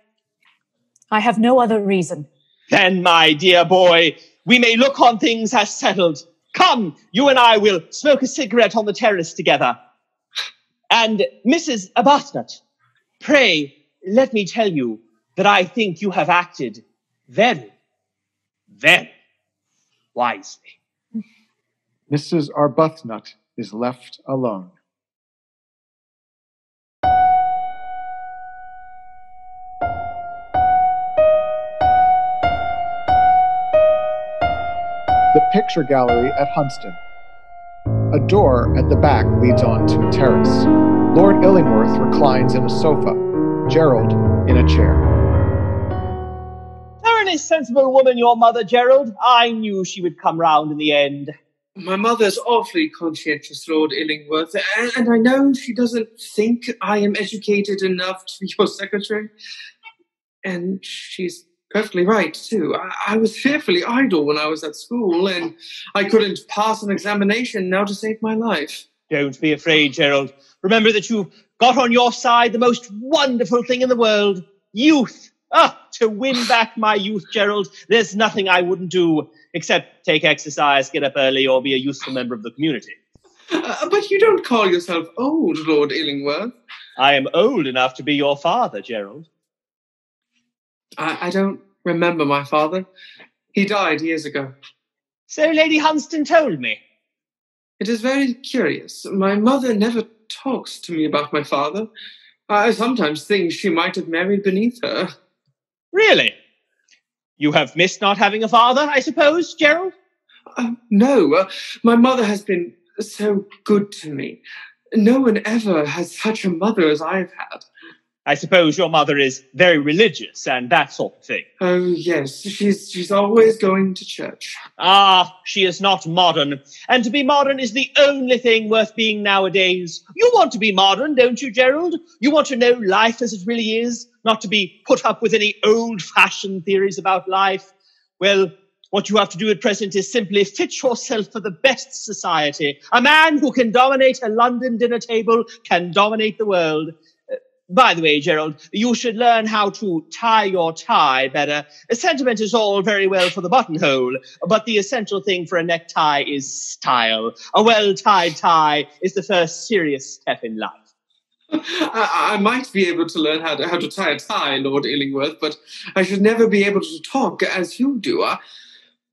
I have no other reason. Then, my dear boy, we may look on things as settled. Come, you and I will smoke a cigarette on the terrace together. And Mrs. Arbuthnot, pray let me tell you that I think you have acted very, very wisely. Mrs. Arbuthnot is left alone. Picture gallery at Hunston. A door at the back leads on to a terrace. Lord Illingworth reclines in a sofa, Gerald in a chair. Thoroughly sensible woman, your mother, Gerald. I knew she would come round in the end. My mother's awfully conscientious, Lord Illingworth, and, and I know she doesn't think I am educated enough to be your secretary. And she's perfectly right, too. I, I was fearfully idle when I was at school, and I couldn't pass an examination now to save my life. Don't be afraid, Gerald. Remember that you've got on your side the most wonderful thing in the world youth. Ah, to win back my youth, Gerald, there's nothing I wouldn't do except take exercise, get up early, or be a useful member of the community. Uh, but you don't call yourself old, Lord Illingworth. I am old enough to be your father, Gerald. I, I don't remember my father. He died years ago. So Lady Hunston told me. It is very curious. My mother never talks to me about my father. I sometimes think she might have married beneath her. Really? You have missed not having a father, I suppose, Gerald? Uh, no, uh, my mother has been so good to me. No one ever has such a mother as I've had. I suppose your mother is very religious and that sort of thing. Oh yes, she's she's always going to church. Ah, she is not modern. And to be modern is the only thing worth being nowadays. You want to be modern, don't you, Gerald? You want to know life as it really is, not to be put up with any old fashioned theories about life. Well, what you have to do at present is simply fit yourself for the best society. A man who can dominate a London dinner table can dominate the world. By the way, Gerald, you should learn how to tie your tie better. Sentiment is all very well for the buttonhole, but the essential thing for a necktie is style. A well-tied tie is the first serious step in life. I, I might be able to learn how to how to tie a tie, Lord Illingworth, but I should never be able to talk as you do. I,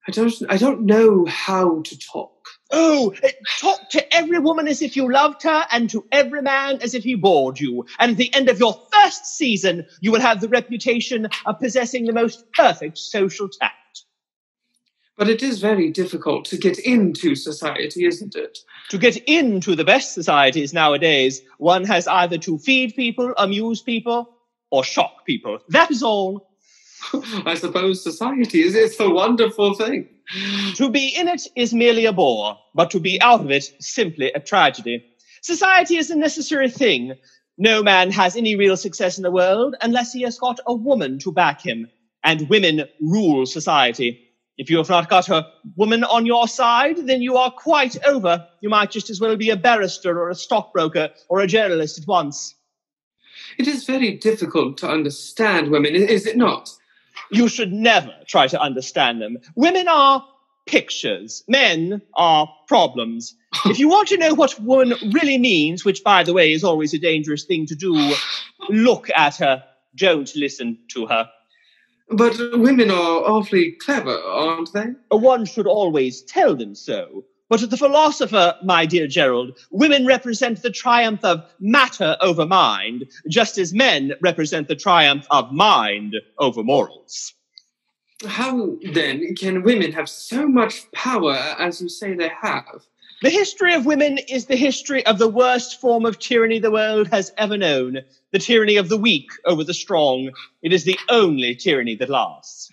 I don't I don't know how to talk. Oh, talk to every woman as if you loved her, and to every man as if he bored you. And at the end of your first season, you will have the reputation of possessing the most perfect social tact. But it is very difficult to get into society, isn't it? To get into the best societies nowadays, one has either to feed people, amuse people, or shock people. That is all. I suppose society is it's a wonderful thing. To be in it is merely a bore, but to be out of it simply a tragedy. Society is a necessary thing. No man has any real success in the world unless he has got a woman to back him, and women rule society. If you have not got a woman on your side, then you are quite over. You might just as well be a barrister or a stockbroker or a journalist at once. It is very difficult to understand women, is it not? You should never try to understand them. Women are pictures, men are problems. if you want to know what woman really means, which, by the way, is always a dangerous thing to do, look at her, don't listen to her. But women are awfully clever, aren't they? One should always tell them so. But to the philosopher, my dear Gerald, women represent the triumph of matter over mind, just as men represent the triumph of mind over morals. How, then, can women have so much power as you say they have? The history of women is the history of the worst form of tyranny the world has ever known the tyranny of the weak over the strong. It is the only tyranny that lasts.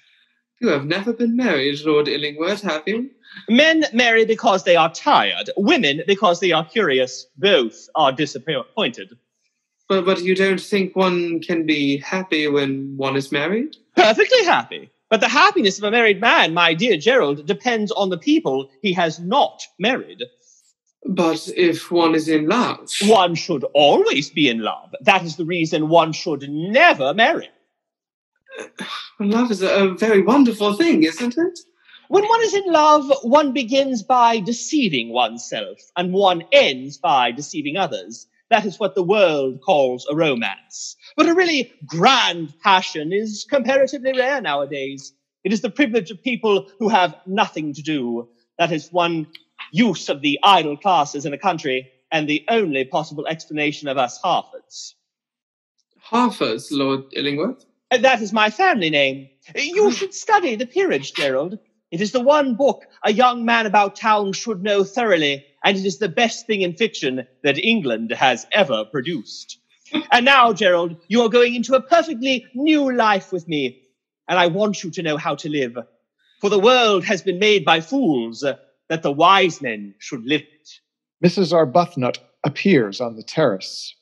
You have never been married, Lord Illingworth, have you? Men marry because they are tired, women because they are curious. Both are disappointed. But, but you don't think one can be happy when one is married? Perfectly happy. But the happiness of a married man, my dear Gerald, depends on the people he has not married. But if one is in love. One should always be in love. That is the reason one should never marry. Love is a very wonderful thing, isn't it? When one is in love, one begins by deceiving oneself, and one ends by deceiving others. That is what the world calls a romance. But a really grand passion is comparatively rare nowadays. It is the privilege of people who have nothing to do. That is one use of the idle classes in a country, and the only possible explanation of us Harfords. Harfords, Lord Illingworth? Uh, that is my family name. You should study the peerage, Gerald. It is the one book a young man about town should know thoroughly, and it is the best thing in fiction that England has ever produced. And now, Gerald, you are going into a perfectly new life with me, and I want you to know how to live. For the world has been made by fools, that the wise men should live it. Mrs. Arbuthnot appears on the terrace.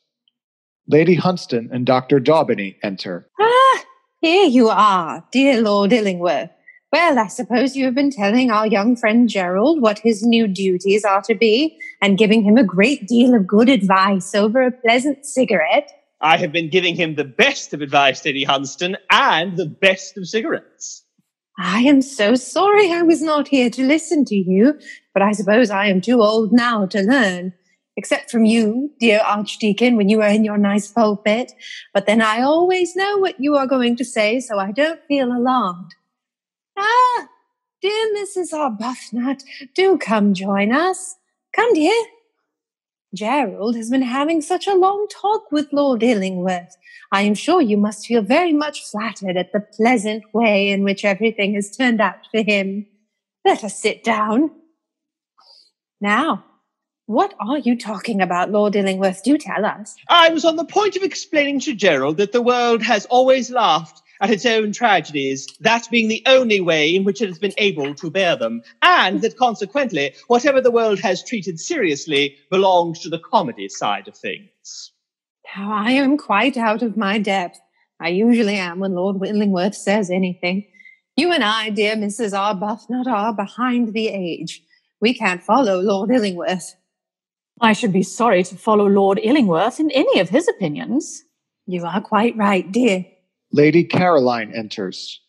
Lady Hunstanton and Dr. Daubeny enter. Ah, here you are, dear Lord Illingworth. Well, I suppose you have been telling our young friend Gerald what his new duties are to be and giving him a great deal of good advice over a pleasant cigarette. I have been giving him the best of advice, Lady Hunstanton, and the best of cigarettes. I am so sorry I was not here to listen to you, but I suppose I am too old now to learn. Except from you, dear Archdeacon, when you are in your nice pulpit. But then I always know what you are going to say, so I don't feel alarmed. Ah, dear Mrs. Arbuthnot, do come join us. Come, dear. Gerald has been having such a long talk with Lord Illingworth. I am sure you must feel very much flattered at the pleasant way in which everything has turned out for him. Let us sit down. Now, what are you talking about, Lord Illingworth? Do tell us. I was on the point of explaining to Gerald that the world has always laughed at its own tragedies, that being the only way in which it has been able to bear them, and that consequently, whatever the world has treated seriously belongs to the comedy side of things. Now, I am quite out of my depth. I usually am when Lord Illingworth says anything. You and I, dear Mrs. Arbuthnot, are behind the age. We can't follow Lord Illingworth. I should be sorry to follow Lord Illingworth in any of his opinions. You are quite right, dear. Lady Caroline enters.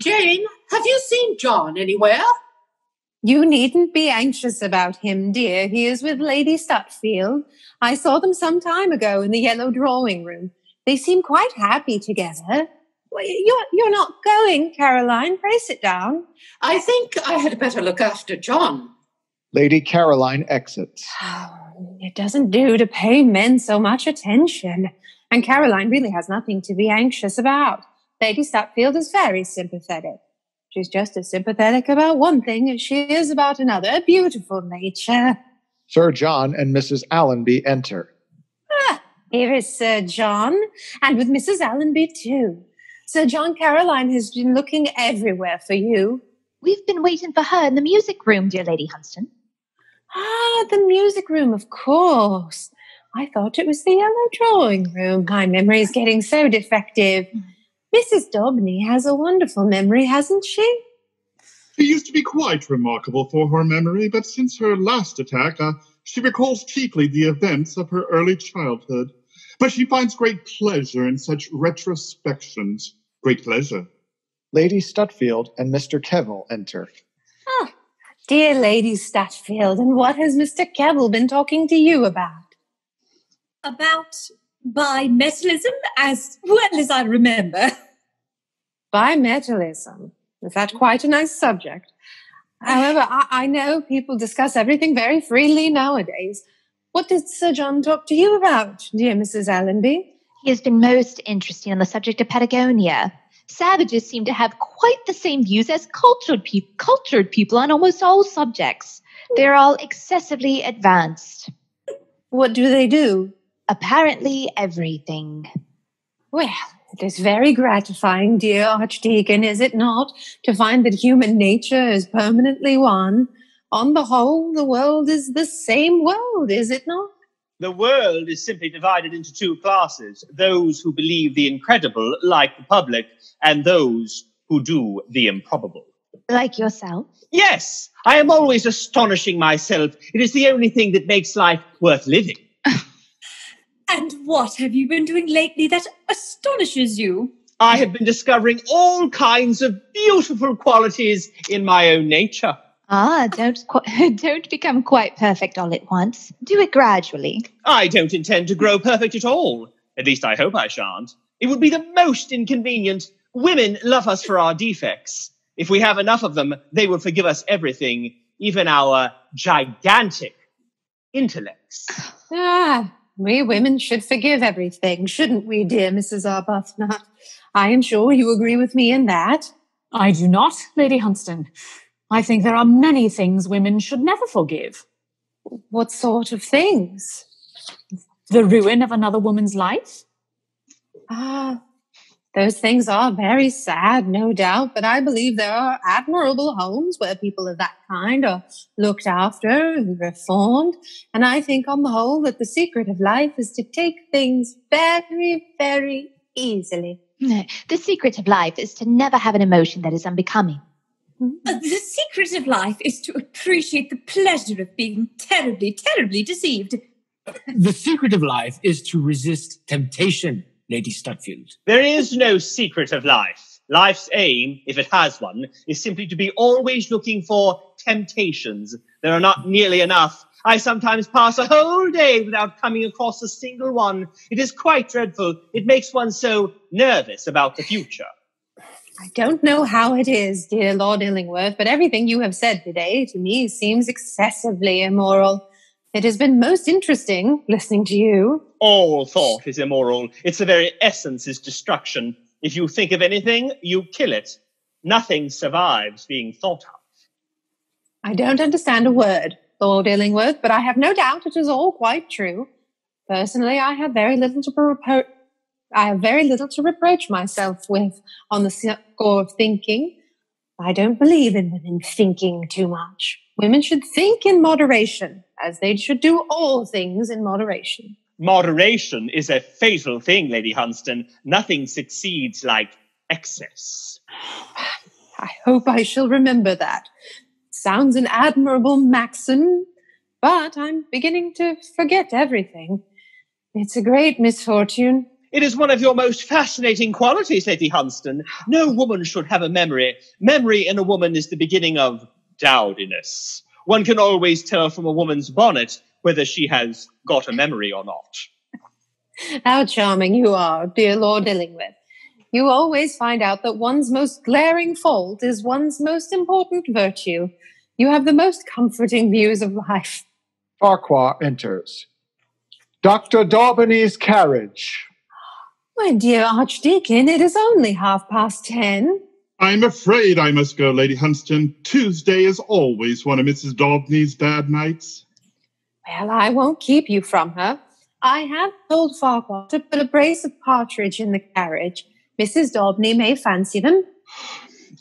Jane, have you seen John anywhere? You needn't be anxious about him, dear. He is with Lady Stutfield. I saw them some time ago in the yellow drawing room. They seem quite happy together. You're, you're not going, Caroline. Pray sit down. I think I had better look after John. Lady Caroline exits. Oh, it doesn't do to pay men so much attention. And Caroline really has nothing to be anxious about. Lady Stutfield is very sympathetic. She's just as sympathetic about one thing as she is about another. A beautiful nature. Sir John and Mrs. Allenby enter. Ah, here is Sir John, and with Mrs. Allenby too. Sir John Caroline has been looking everywhere for you. We've been waiting for her in the music room, dear Lady Hunstanton. Ah, the music room, of course. I thought it was the yellow drawing room. My memory is getting so defective. Mrs. Daubeny has a wonderful memory, hasn't she? She used to be quite remarkable for her memory, but since her last attack, uh, she recalls chiefly the events of her early childhood. But she finds great pleasure in such retrospections. Great pleasure. Lady Stutfield and Mr. Kelvil enter. Ah, dear Lady Stutfield, and what has Mr. Kelvil been talking to you about? About bimetallism, as well as I remember. Bimetallism. Is that quite a nice subject? However, I, I know people discuss everything very freely nowadays. What did Sir John talk to you about, dear Mrs. Allenby? He has been most interesting on the subject of Patagonia. Savages seem to have quite the same views as cultured, pe- cultured people on almost all subjects. They're all excessively advanced. What do they do? Apparently, everything. Well, it is very gratifying, dear Archdeacon, is it not, to find that human nature is permanently one? On the whole, the world is the same world, is it not? The world is simply divided into two classes those who believe the incredible, like the public, and those who do the improbable. Like yourself? Yes, I am always astonishing myself. It is the only thing that makes life worth living. And what have you been doing lately that astonishes you? I have been discovering all kinds of beautiful qualities in my own nature. Ah, don't qu- don't become quite perfect all at once. Do it gradually. I don't intend to grow perfect at all. At least I hope I shan't. It would be the most inconvenient. Women love us for our defects. If we have enough of them, they will forgive us everything, even our gigantic intellects. Ah, we women should forgive everything, shouldn't we, dear Mrs. Arbuthnot? I am sure you agree with me in that. I do not, Lady Hunstanton. I think there are many things women should never forgive. What sort of things? The ruin of another woman's life? Ah, those things are very sad, no doubt, but I believe there are admirable homes where people of that kind are looked after and reformed. And I think, on the whole, that the secret of life is to take things very, very easily. No, the secret of life is to never have an emotion that is unbecoming. Uh, the secret of life is to appreciate the pleasure of being terribly, terribly deceived. The secret of life is to resist temptation, Lady Stutfield. There is no secret of life. Life's aim, if it has one, is simply to be always looking for temptations. There are not nearly enough. I sometimes pass a whole day without coming across a single one. It is quite dreadful. It makes one so nervous about the future. I don't know how it is, dear Lord Illingworth, but everything you have said today to me seems excessively immoral. It has been most interesting listening to you. All thought is immoral. Its the very essence is destruction. If you think of anything, you kill it. Nothing survives being thought of. I don't understand a word, Lord Illingworth, but I have no doubt it is all quite true. Personally, I have very little to repro- I have very little to reproach myself with on the score of thinking. I don't believe in women thinking too much. Women should think in moderation, as they should do all things in moderation. Moderation is a fatal thing, Lady Hunstanton. Nothing succeeds like excess. I hope I shall remember that. Sounds an admirable maxim, but I'm beginning to forget everything. It's a great misfortune. It is one of your most fascinating qualities, Lady Hunstanton. No woman should have a memory. Memory in a woman is the beginning of dowdiness. One can always tell from a woman's bonnet whether she has got a memory or not. How charming you are, dear Lord Illingworth. You always find out that one's most glaring fault is one's most important virtue. You have the most comforting views of life. Farquhar enters. Dr. Daubeny's carriage. My dear Archdeacon, it is only half past ten. I'm afraid I must go, Lady Hunstanton. Tuesday is always one of Mrs. Daubeny's bad nights. Well, I won't keep you from her. I have told Farquhar to put a brace of partridge in the carriage. Mrs. Daubeny may fancy them.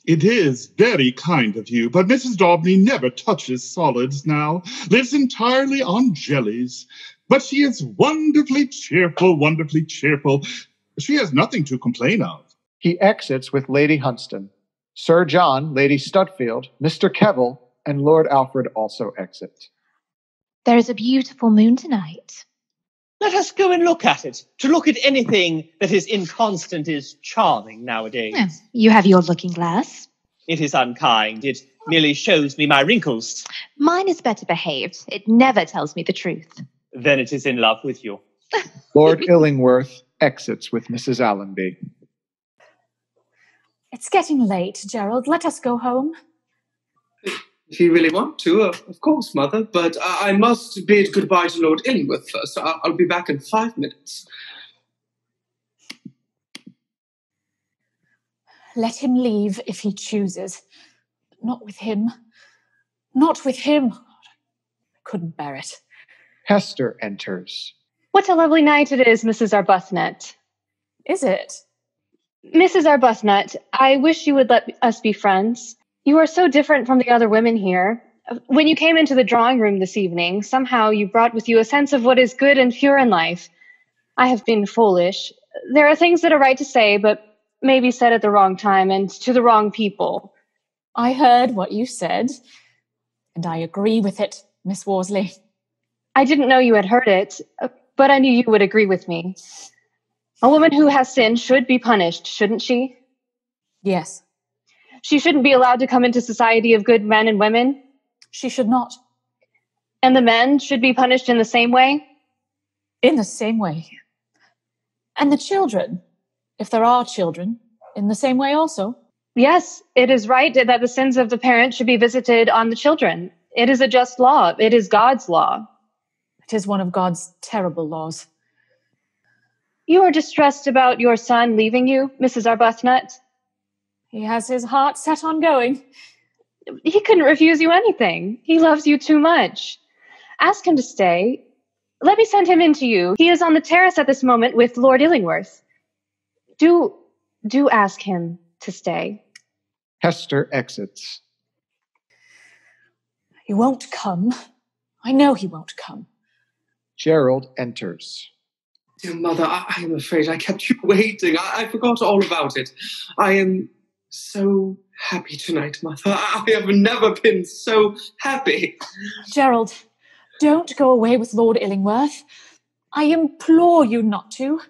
It is very kind of you, but Mrs. Daubeny never touches solids now, lives entirely on jellies. But she is wonderfully cheerful, wonderfully cheerful. She has nothing to complain of. He exits with Lady Hunstanton. Sir John, Lady Stutfield, Mr. Kelvil, and Lord Alfred also exit. There is a beautiful moon tonight. Let us go and look at it. To look at anything that is inconstant is charming nowadays. Yeah, You have your looking glass. It is unkind. It merely shows me my wrinkles. Mine is better behaved. It never tells me the truth. Then it is in love with you. Lord Illingworth exits with Mrs. Allenby. It's getting late, Gerald. Let us go home. If you really want to, uh, of course, Mother. But I, I must bid goodbye to Lord Illingworth first. I- I'll be back in five minutes. Let him leave if he chooses. But not with him. Not with him. I couldn't bear it. Hester enters. What a lovely night it is, Mrs. Arbuthnot. Is it? Mrs. Arbuthnot, I wish you would let us be friends. You are so different from the other women here. When you came into the drawing room this evening, somehow you brought with you a sense of what is good and pure in life. I have been foolish. There are things that are right to say, but maybe said at the wrong time and to the wrong people. I heard what you said, and I agree with it, Miss Worsley. I didn't know you had heard it, but I knew you would agree with me. A woman who has sinned should be punished, shouldn't she? Yes. She shouldn't be allowed to come into society of good men and women. She should not. And the men should be punished in the same way? In the same way. And the children, if there are children, in the same way also. Yes, it is right that the sins of the parent should be visited on the children. It is a just law. It is God's law. It is one of God's terrible laws. You are distressed about your son leaving you, Mrs. Arbuthnot. He has his heart set on going. He couldn't refuse you anything. He loves you too much. Ask him to stay. Let me send him in to you. He is on the terrace at this moment with Lord Illingworth. Do, do ask him to stay. Hester exits. He won't come. I know he won't come. Gerald enters. Dear Mother, I, I am afraid I kept you waiting. I, I forgot all about it. I am so happy tonight, Mother. I have never been so happy. Gerald, don't go away with Lord Illingworth. I implore you not to.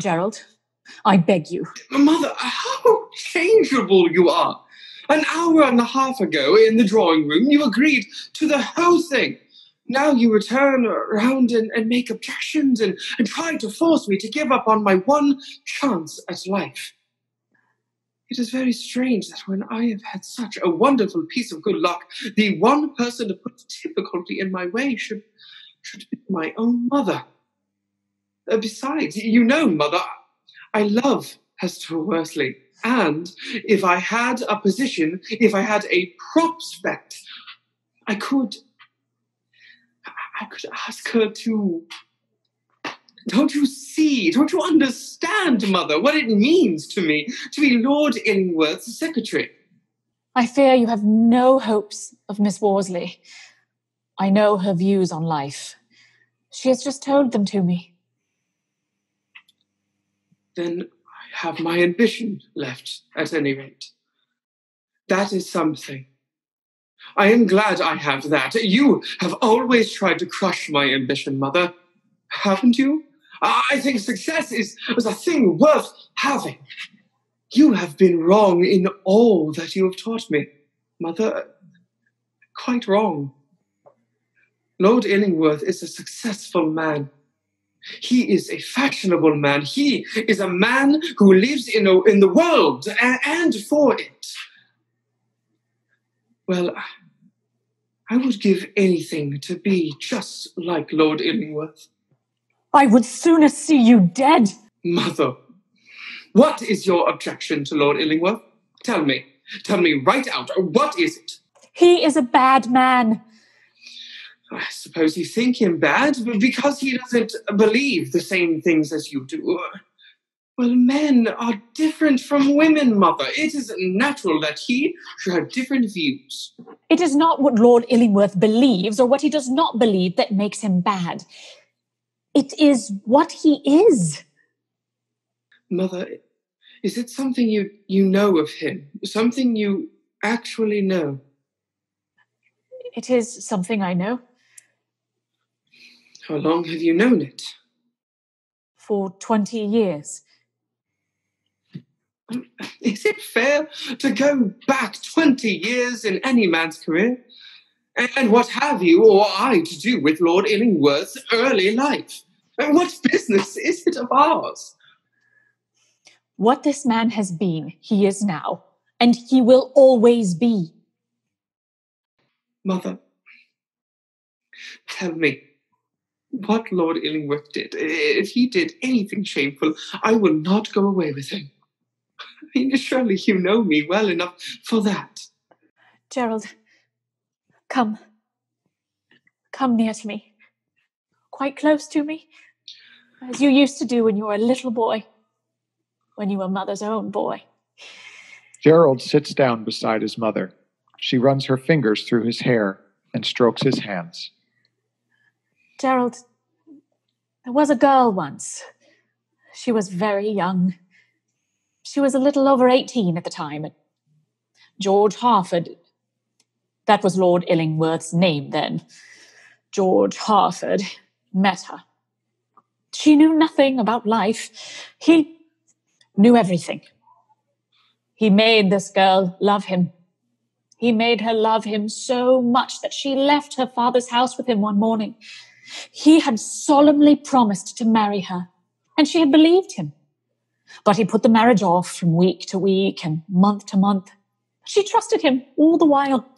Gerald, I beg you. Mother, how changeable you are. An hour and a half ago in the drawing room, you agreed to the whole thing. Now you return around and, and make objections and, and try to force me to give up on my one chance at life. It is very strange that when I have had such a wonderful piece of good luck, the one person to put difficulty in my way should, should be my own mother. Uh, besides, you know, Mother, I love Hester Worsley. And if I had a position, if I had a prospect, I could I could ask her to. Don't you see? Don't you understand, Mother, what it means to me to be Lord Illingworth's secretary? I fear you have no hopes of Miss Worsley. I know her views on life. She has just told them to me. Then I have my ambition left, at any rate. That is something. I am glad I have that. You have always tried to crush my ambition, Mother. Haven't you? I think success is, is a thing worth having. You have been wrong in all that you have taught me, Mother. Quite wrong. Lord Illingworth is a successful man. He is a fashionable man. He is a man who lives in, a, in the world and, and for it. Well, I would give anything to be just like Lord Illingworth. I would sooner see you dead. Mother, what is your objection to Lord Illingworth? Tell me. Tell me right out. What is it? He is a bad man. I suppose you think him bad because he doesn't believe the same things as you do. Well, men are different from women, Mother. It is natural that he should have different views. It is not what Lord Illingworth believes or what he does not believe that makes him bad. It is what he is. Mother, Is it something you, you know of him? Something you actually know? It is something I know. How long have you known it? For 20 years. Is it fair to go back 20 years in any man's career? And what have you or I to do with Lord Illingworth's early life? And what business is it of ours? What this man has been, he is now, and he will always be. Mother, tell me what Lord Illingworth did. If he did anything shameful, I will not go away with him. I mean, surely you know me well enough for that. Gerald, come. Come near to me. Quite close to me. As you used to do when you were a little boy. When you were mother's own boy. Gerald sits down beside his mother. She runs her fingers through his hair and strokes his hands. Gerald, there was a girl once. She was very young. She was a little over 18 at the time. George Harford, that was Lord Illingworth's name then. George Harford met her. She knew nothing about life. He knew everything. He made this girl love him. He made her love him so much that she left her father's house with him one morning. He had solemnly promised to marry her, and she had believed him. But he put the marriage off from week to week and month to month. She trusted him all the while.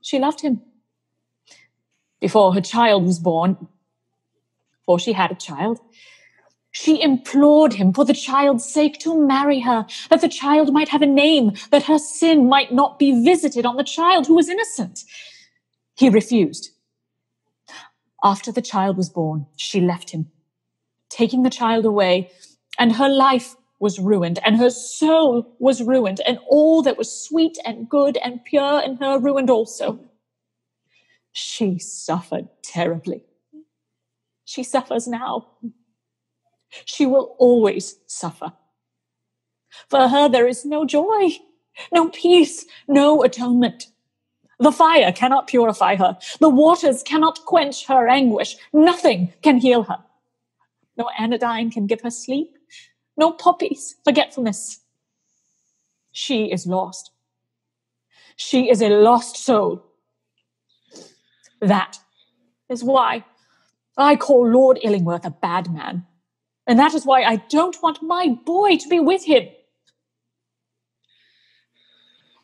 She loved him. Before her child was born, before she had a child, she implored him for the child's sake to marry her, that the child might have a name, that her sin might not be visited on the child who was innocent. He refused. After the child was born, she left him, taking the child away, and her life was ruined, and her soul was ruined, and all that was sweet and good and pure in her ruined also. She suffered terribly. She suffers now. She will always suffer. For her, there is no joy, no peace, no atonement. The fire cannot purify her. The waters cannot quench her anguish. Nothing can heal her. No anodyne can give her sleep. No poppies, forgetfulness. She is lost. She is a lost soul. That is why I call Lord Illingworth a bad man. And that is why I don't want my boy to be with him.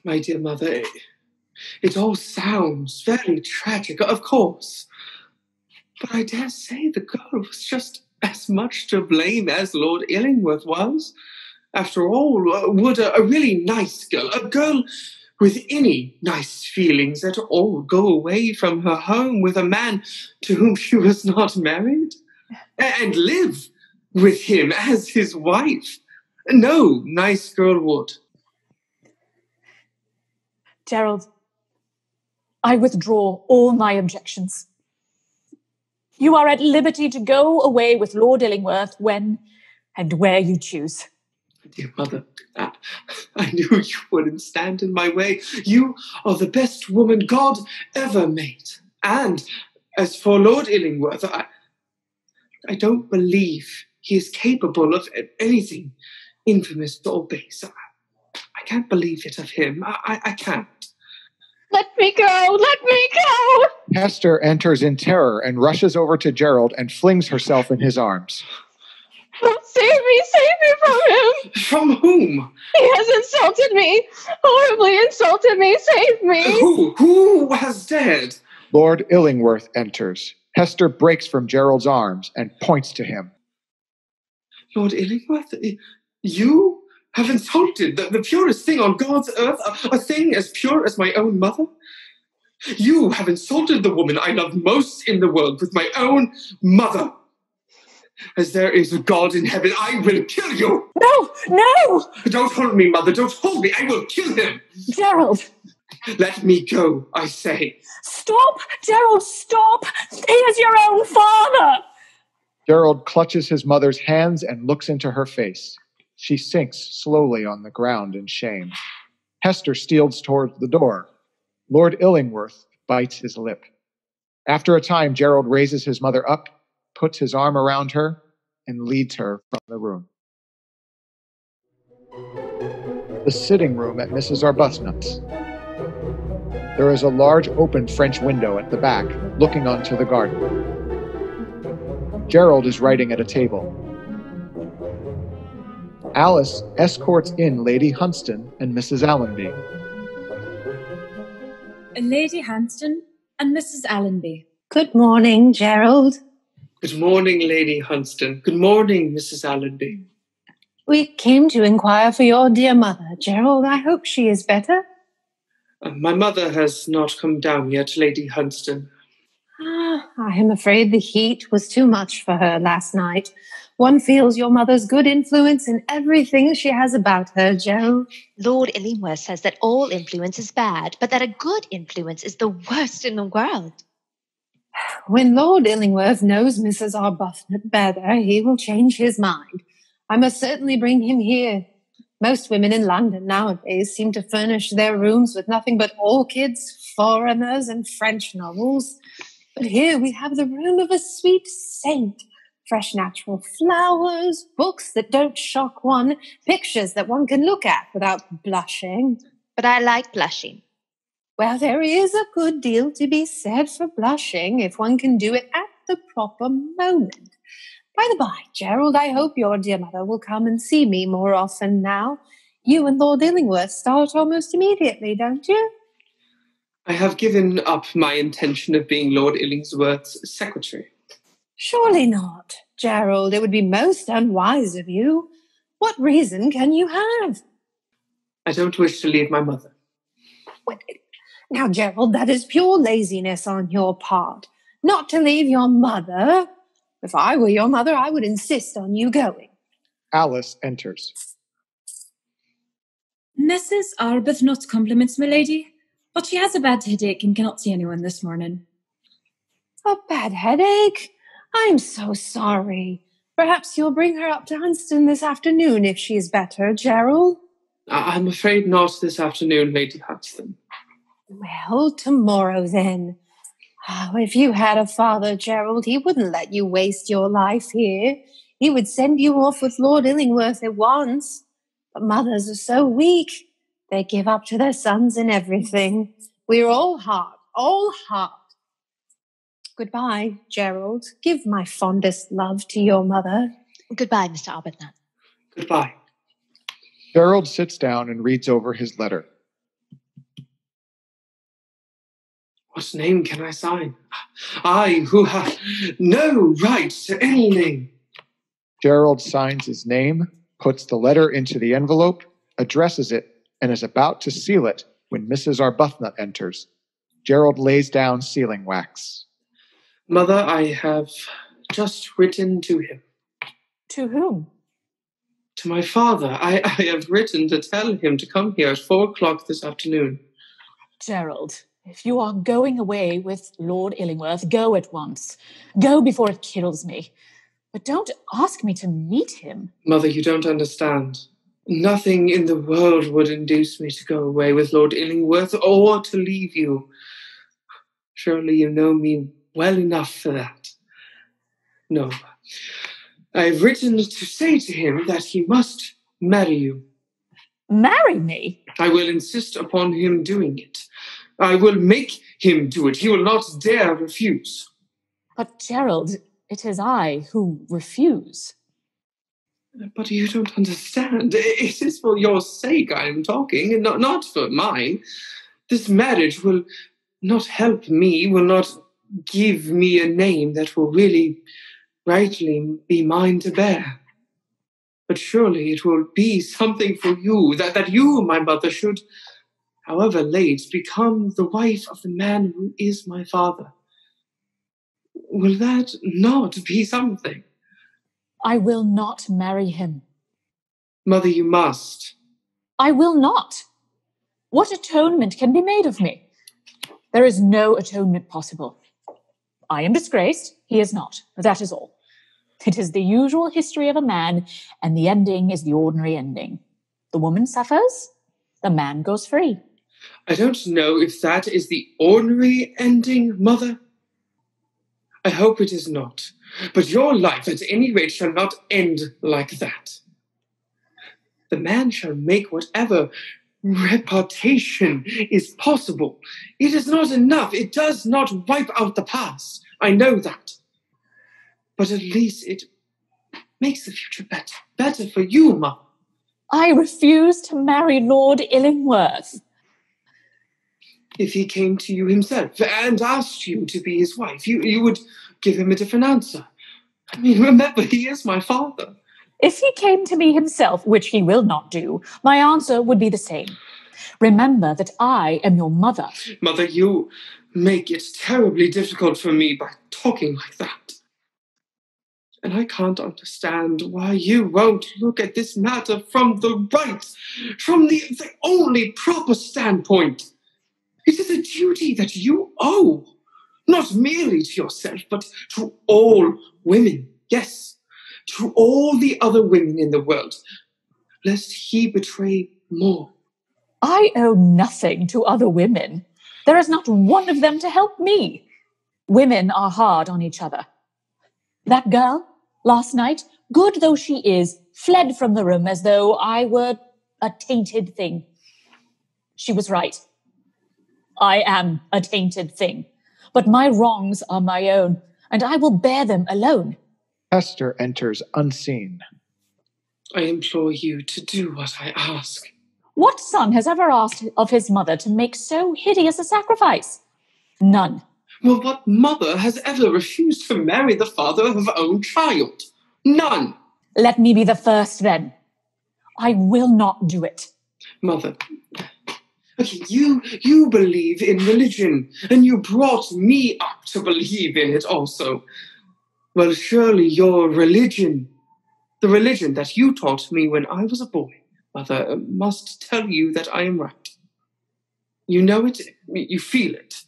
My dear mother, it all sounds very tragic, of course. But I dare say the girl was just as much to blame as Lord Illingworth was. After all, uh, would a, a really nice girl, a girl with any nice feelings at all, go away from her home with a man to whom she was not married? And live with him as his wife? No nice girl would. Gerald, I withdraw all my objections. You are at liberty to go away with Lord Illingworth when and where you choose. Dear mother, I, I knew you wouldn't stand in my way. You are the best woman God ever made. And as for Lord Illingworth, I, I don't believe he is capable of anything infamous or base. I, I can't believe it of him. I, I, I can't. Let me go! Let me go! Hester enters in terror and rushes over to Gerald and flings herself in his arms. Oh, save me! Save me from him! From whom? He has insulted me! Horribly insulted me! Save me! Who? Who has dared? Lord Illingworth enters. Hester breaks from Gerald's arms and points to him. Lord Illingworth, you have insulted the, the purest thing on God's earth, a, a thing as pure as my own mother? You have insulted the woman I love most in the world with my own mother. As there is a God in heaven, I will kill you. No, no! Don't hold me, mother. Don't hold me. I will kill him. Gerald! Let me go, I say. Stop! Gerald, stop! He is your own father! Gerald clutches his mother's hands and looks into her face. She sinks slowly on the ground in shame. Hester steals towards the door. Lord Illingworth bites his lip. After a time, Gerald raises his mother up, puts his arm around her, and leads her from the room. The sitting room at Mrs. Arbuthnot's. There is a large open French window at the back, looking onto the garden. Gerald is writing at a table. Alice escorts in Lady Hunstanton and Mrs. Allenby. Lady Hunstanton and Mrs. Allenby. Good morning, Gerald. Good morning, Lady Hunstanton. Good morning, Mrs. Allenby. We came to inquire for your dear mother, Gerald. I hope she is better. Uh, my mother has not come down yet, Lady Hunstanton. Ah, I am afraid the heat was too much for her last night. One feels your mother's good influence in everything she has about her, Gerald. Lord Illingworth says that all influence is bad, but that a good influence is the worst in the world. When Lord Illingworth knows Mrs. Arbuthnot better, he will change his mind. I must certainly bring him here. Most women in London nowadays seem to furnish their rooms with nothing but orchids, foreigners, and French novels. But here we have the room of a sweet saint. Fresh natural flowers, books that don't shock one, pictures that one can look at without blushing. But I like blushing. Well, there is a good deal to be said for blushing if one can do it at the proper moment. By the by, Gerald, I hope your dear mother will come and see me more often now. You and Lord Illingworth start almost immediately, don't you? I have given up my intention of being Lord Illingworth's secretary. Surely not, Gerald. It would be most unwise of you. What reason can you have? I don't wish to leave my mother. Now, Gerald, that is pure laziness on your part. Not to leave your mother. If I were your mother, I would insist on you going. Alice enters. Mrs. Arbuthnot compliments my lady, but she has a bad headache and cannot see anyone this morning. A bad headache? I'm so sorry. Perhaps you'll bring her up to Hunstanton this afternoon if she is better, Gerald. I- I'm afraid not this afternoon, Lady Hunstanton. Well, tomorrow then. Oh, if you had a father, Gerald, he wouldn't let you waste your life here. He would send you off with Lord Illingworth at once. But mothers are so weak. They give up to their sons in everything. We're all hard, all hard. Goodbye, Gerald. Give my fondest love to your mother. Goodbye, Mr. Arbuthnot. Goodbye. Gerald sits down and reads over his letter. What name can I sign? I, who have no right to any name. Gerald signs his name, puts the letter into the envelope, addresses it, and is about to seal it when Mrs. Arbuthnot enters. Gerald lays down sealing wax. Mother, I have just written to him. To whom? To my father. I, I have written to tell him to come here at four o'clock this afternoon. Gerald, if you are going away with Lord Illingworth, go at once. Go before it kills me. But don't ask me to meet him. Mother, you don't understand. Nothing in the world would induce me to go away with Lord Illingworth or to leave you. Surely you know me well enough for that. No. I have written to say to him that he must marry you. Marry me? I will insist upon him doing it. I will make him do it. He will not dare refuse. But, Gerald, it is I who refuse. But you don't understand. It is for your sake I am talking, and not, not for mine. This marriage will not help me, will not give me a name that will really, rightly be mine to bear. But surely it will be something for you, that, that you, my mother, should, however late, become the wife of the man who is my father. Will that not be something? I will not marry him. Mother, you must. I will not. What atonement can be made of me? There is no atonement possible. I am disgraced. He is not. That is all. It is the usual history of a man, and the ending is the ordinary ending. The woman suffers, the man goes free. I don't know if that is the ordinary ending, Mother. I hope it is not. But your life, at any rate, shall not end like that. The man shall make whatever repartation is possible. It is not enough. It does not wipe out the past. I know that. But at least it makes the future better. Better for you, Mum. I refuse to marry Lord Illingworth. If he came to you himself and asked you to be his wife, you, you would give him a different answer. I mean, remember, he is my father. If he came to me himself, which he will not do, my answer would be the same. Remember that I am your mother. Mother, you make it terribly difficult for me by talking like that. And I can't understand why you won't look at this matter from the right, from the, the only proper standpoint. It is a duty that you owe, not merely to yourself, but to all women. Yes, to all the other women in the world, lest he betray more. I owe nothing to other women. There is not one of them to help me. Women are hard on each other. That girl, last night, good though she is, fled from the room as though I were a tainted thing. She was right. I am a tainted thing, but my wrongs are my own, and I will bear them alone. Hester enters unseen. I implore you to do what I ask. What son has ever asked of his mother to make so hideous a sacrifice? None. Well, what mother has ever refused to marry the father of her own child? None. Let me be the first then. I will not do it. Mother, okay, you you believe in religion, and you brought me up to believe in it also. Well, surely your religion, the religion that you taught me when I was a boy, Mother, must tell you that I am right. You know it, you feel it.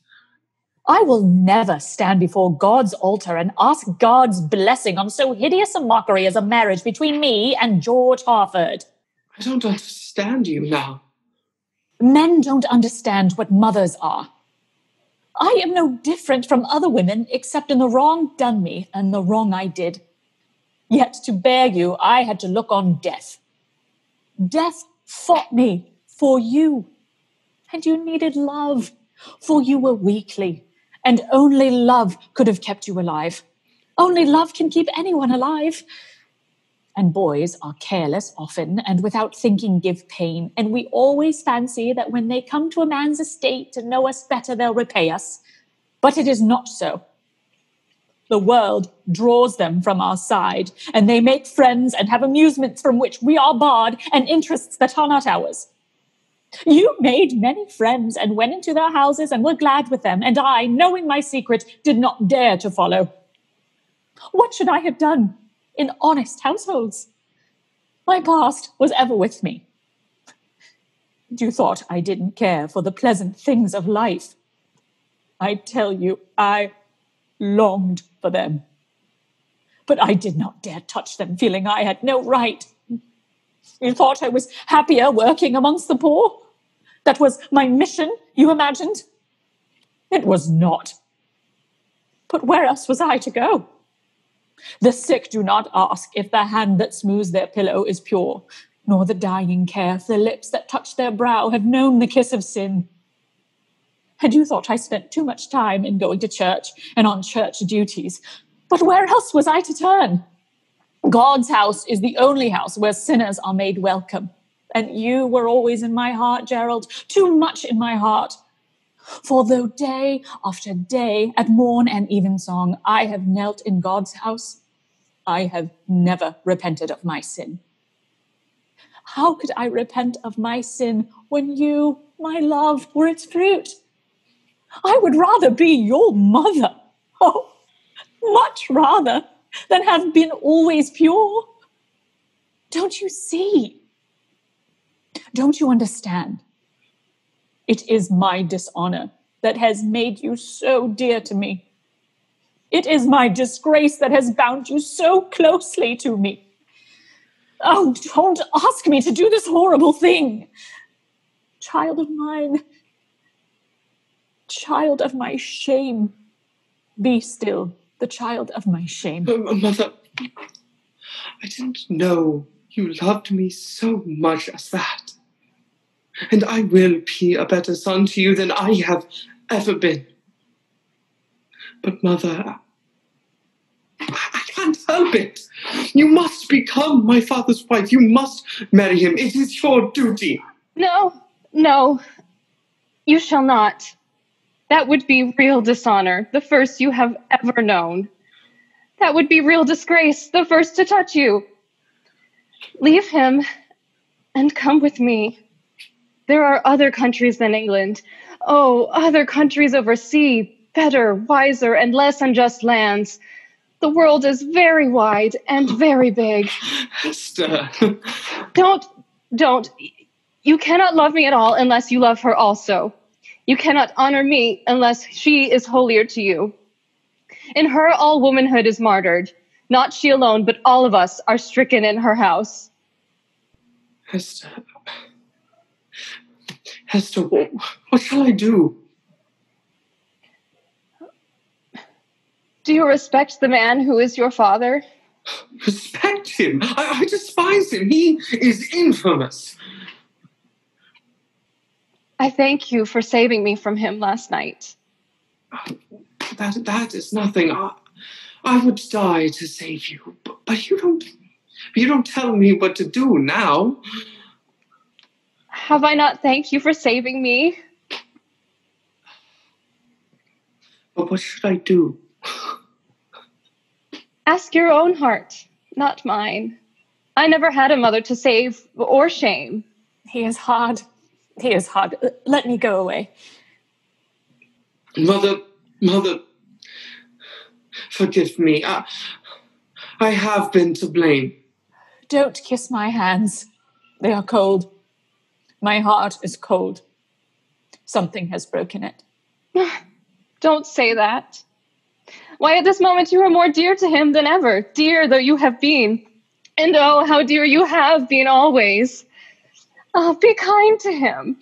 I will never stand before God's altar and ask God's blessing on so hideous a mockery as a marriage between me and George Harford. I don't understand you now. Men don't understand what mothers are. I am no different from other women except in the wrong done me and the wrong I did. Yet to bear you, I had to look on death. Death fought me for you. And you needed love, for you were weakly, and only love could have kept you alive. Only love can keep anyone alive. And boys are careless often, and without thinking give pain. And we always fancy that when they come to a man's estate to know us better, they'll repay us. But it is not so. The world draws them from our side, and they make friends and have amusements from which we are barred and interests that are not ours. You made many friends and went into their houses and were glad with them, and I, knowing my secret, did not dare to follow. What should I have done in honest households? My past was ever with me. You thought I didn't care for the pleasant things of life. I tell you, I longed for them. But I did not dare touch them, feeling I had no right. You thought I was happier working amongst the poor? That was my mission, you imagined? It was not. But where else was I to go? The sick do not ask if the hand that smooths their pillow is pure, nor the dying care if the lips that touch their brow have known the kiss of sin. And you thought I spent too much time in going to church and on church duties. But where else was I to turn? God's house is the only house where sinners are made welcome. And you were always in my heart, Gerald, too much in my heart. For though day after day, at morn and evensong, I have knelt in God's house, I have never repented of my sin. How could I repent of my sin when you, my love, were its fruit? I would rather be your mother. Oh, much rather than have been always pure. Don't you see? Don't you understand? It is my dishonor that has made you so dear to me. It is my disgrace that has bound you so closely to me. Oh, don't ask me to do this horrible thing. Child of mine, child of my shame, be still the child of my shame. Uh, Mother, I didn't know you loved me so much as that. And I will be a better son to you than I have ever been. But, Mother, I, can't help it. You must become my father's wife. You must marry him. It is your duty. No, no, you shall not. That would be real dishonor, the first you have ever known. That would be real disgrace, the first to touch you. Leave him and come with me. There are other countries than England. Oh, other countries overseas, better, wiser, and less unjust lands. The world is very wide and very big. Hester. Don't, don't. You cannot love me at all unless you love her also. You cannot honor me unless she is holier to you. In her, all womanhood is martyred. Not she alone, but all of us are stricken in her house. Hester, what, what shall I do? Do you respect the man who is your father? Respect him. I, I despise him. He is infamous. I thank you for saving me from him last night. That that is nothing. I, I would die to save you, but, but you don't. You don't tell me what to do now. Have I not thanked you for saving me? But what should I do? Ask your own heart, not mine. I never had a mother to save or shame. He is hard. He is hard. Uh, let me go away. Mother, mother, forgive me. I, I have been to blame. Don't kiss my hands. They are cold. My heart is cold. Something has broken it. Don't say that. Why, at this moment, you are more dear to him than ever, dear though you have been. And oh, how dear you have been always. Oh, be kind to him.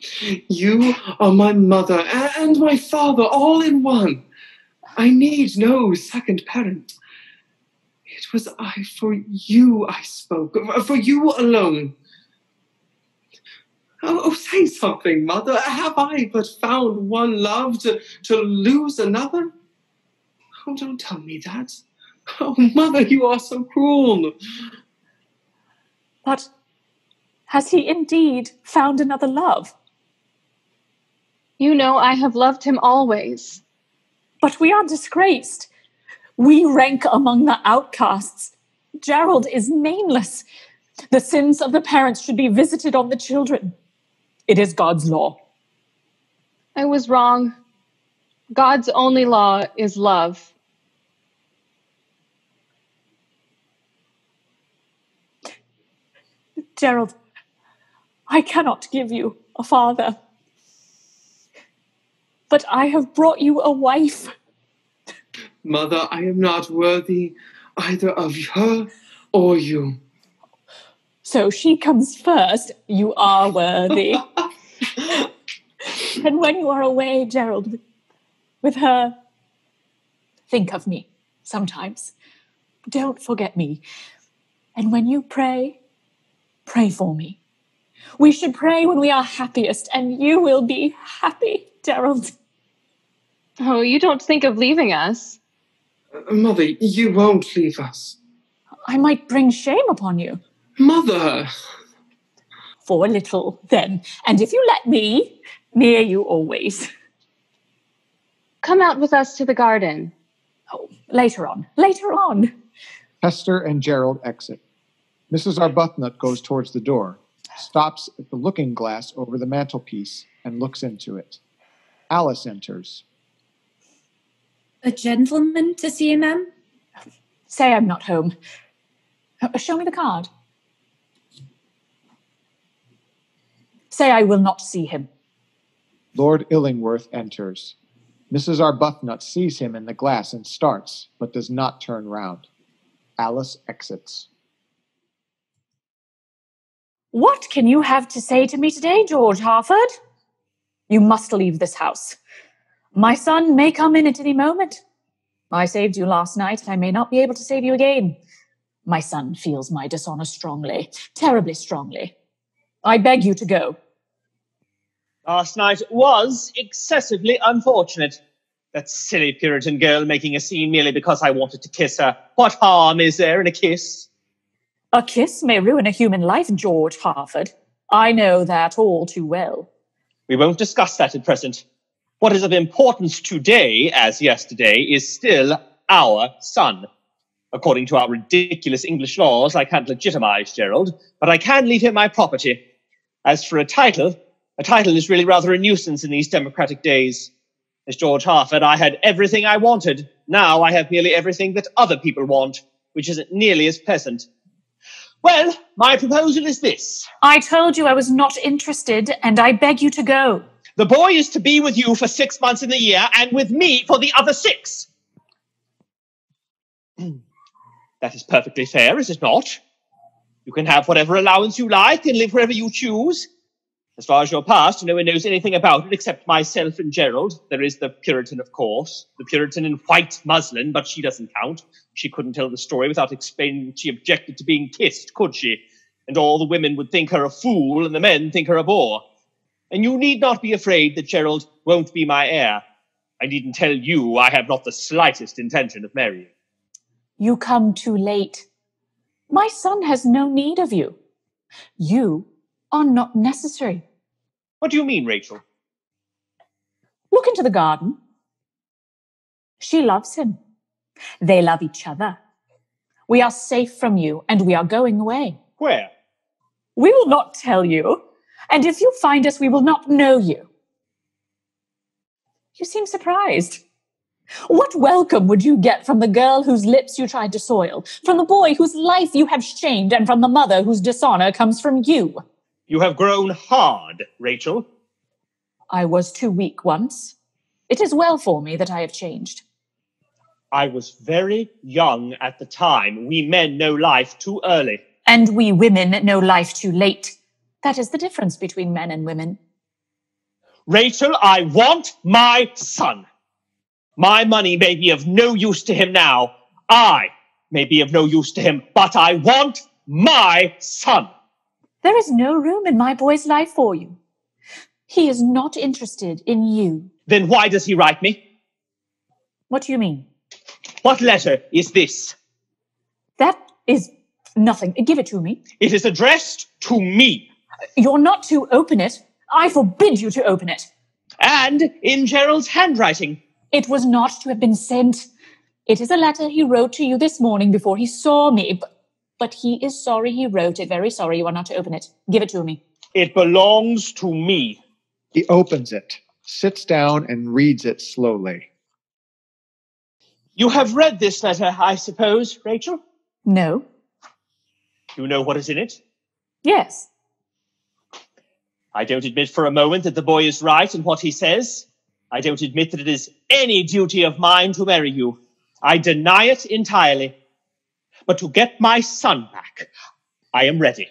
You are my mother and my father all in one. I need no second parent. It was I for you I spoke, for you alone. Oh, say something, mother. Have I but found one love to, to lose another? Oh, don't tell me that. Oh, mother, you are so cruel. But has he indeed found another love? You know I have loved him always. But we are disgraced. We rank among the outcasts. Gerald is nameless. The sins of the parents should be visited on the children. It is God's law. I was wrong. God's only law is love. Gerald, I cannot give you a father. But I have brought you a wife. Mother, I am not worthy either of her or you. So she comes first. You are worthy. and when you are away, Gerald, with, with her, think of me sometimes. Don't forget me. And when you pray, pray for me. We should pray when we are happiest, and you will be happy, Gerald. Oh, you don't think of leaving us. Uh, mother, you won't leave us. I might bring shame upon you. Mother! For a little, then. And if you let me, near you always. Come out with us to the garden. Oh, later on. Later on. Hester and Gerald exit. Mrs. Arbuthnot goes towards the door, stops at the looking glass over the mantelpiece, and looks into it. Alice enters. A gentleman to see you, ma'am? Say I'm not home. Uh, Show me the card. Say I will not see him. Lord Illingworth enters. Mrs. Arbuthnot sees him in the glass and starts, but does not turn round. Alice exits. What can you have to say to me today, George Harford? You must leave this house. My son may come in at any moment. I saved you last night, and I may not be able to save you again. My son feels my dishonor strongly, terribly strongly. I beg you to go. Last night was excessively unfortunate. That silly Puritan girl making a scene merely because I wanted to kiss her. What harm is there in a kiss? A kiss may ruin a human life, George Harford. I know that all too well. We won't discuss that at present. What is of importance today, as yesterday, is still our son. According to our ridiculous English laws, I can't legitimize Gerald, but I can leave him my property. As for a title, a title is really rather a nuisance in these democratic days. As George Harford, I had everything I wanted. Now I have nearly everything that other people want, which isn't nearly as pleasant. Well, my proposal is this. I told you I was not interested, and I beg you to go. The boy is to be with you for six months in the year, and with me for the other six. that is perfectly fair, is it not? You can have whatever allowance you like and live wherever you choose. As far as your past, no one knows anything about it except myself and Gerald. There is the Puritan, of course, the Puritan in white muslin, but she doesn't count. She couldn't tell the story without explaining she objected to being kissed, could she? And all the women would think her a fool, and the men think her a bore. And you need not be afraid that Gerald won't be my heir. I needn't tell you I have not the slightest intention of marrying. You come too late. My son has no need of you. You are not necessary. What do you mean, Rachel? Look into the garden. She loves him. They love each other. We are safe from you, and we are going away. Where? We will not tell you. And if you find us, we will not know you. You seem surprised. What welcome would you get from the girl whose lips you tried to soil, from the boy whose life you have shamed, and from the mother whose dishonor comes from you? You have grown hard, Rachel. I was too weak once. It is well for me that I have changed. I was very young at the time. We men know life too early. And we women know life too late. That is the difference between men and women. Rachel, I want my son. My money may be of no use to him now. I may be of no use to him, but I want my son. There is no room in my boy's life for you. He is not interested in you. Then why does he write me? What do you mean? What letter is this? That is nothing. Give it to me. It is addressed to me. You're not to open it. I forbid you to open it. And in Gerald's handwriting. It was not to have been sent. It is a letter he wrote to you this morning before he saw me. But, but he is sorry he wrote it. Very sorry you are not to open it. Give it to me. It belongs to me. He opens it, sits down, and reads it slowly. You have read this letter, I suppose, Rachel? No. You know what is in it? Yes. I don't admit for a moment that the boy is right in what he says. I don't admit that it is any duty of mine to marry you. I deny it entirely. But to get my son back, I am ready.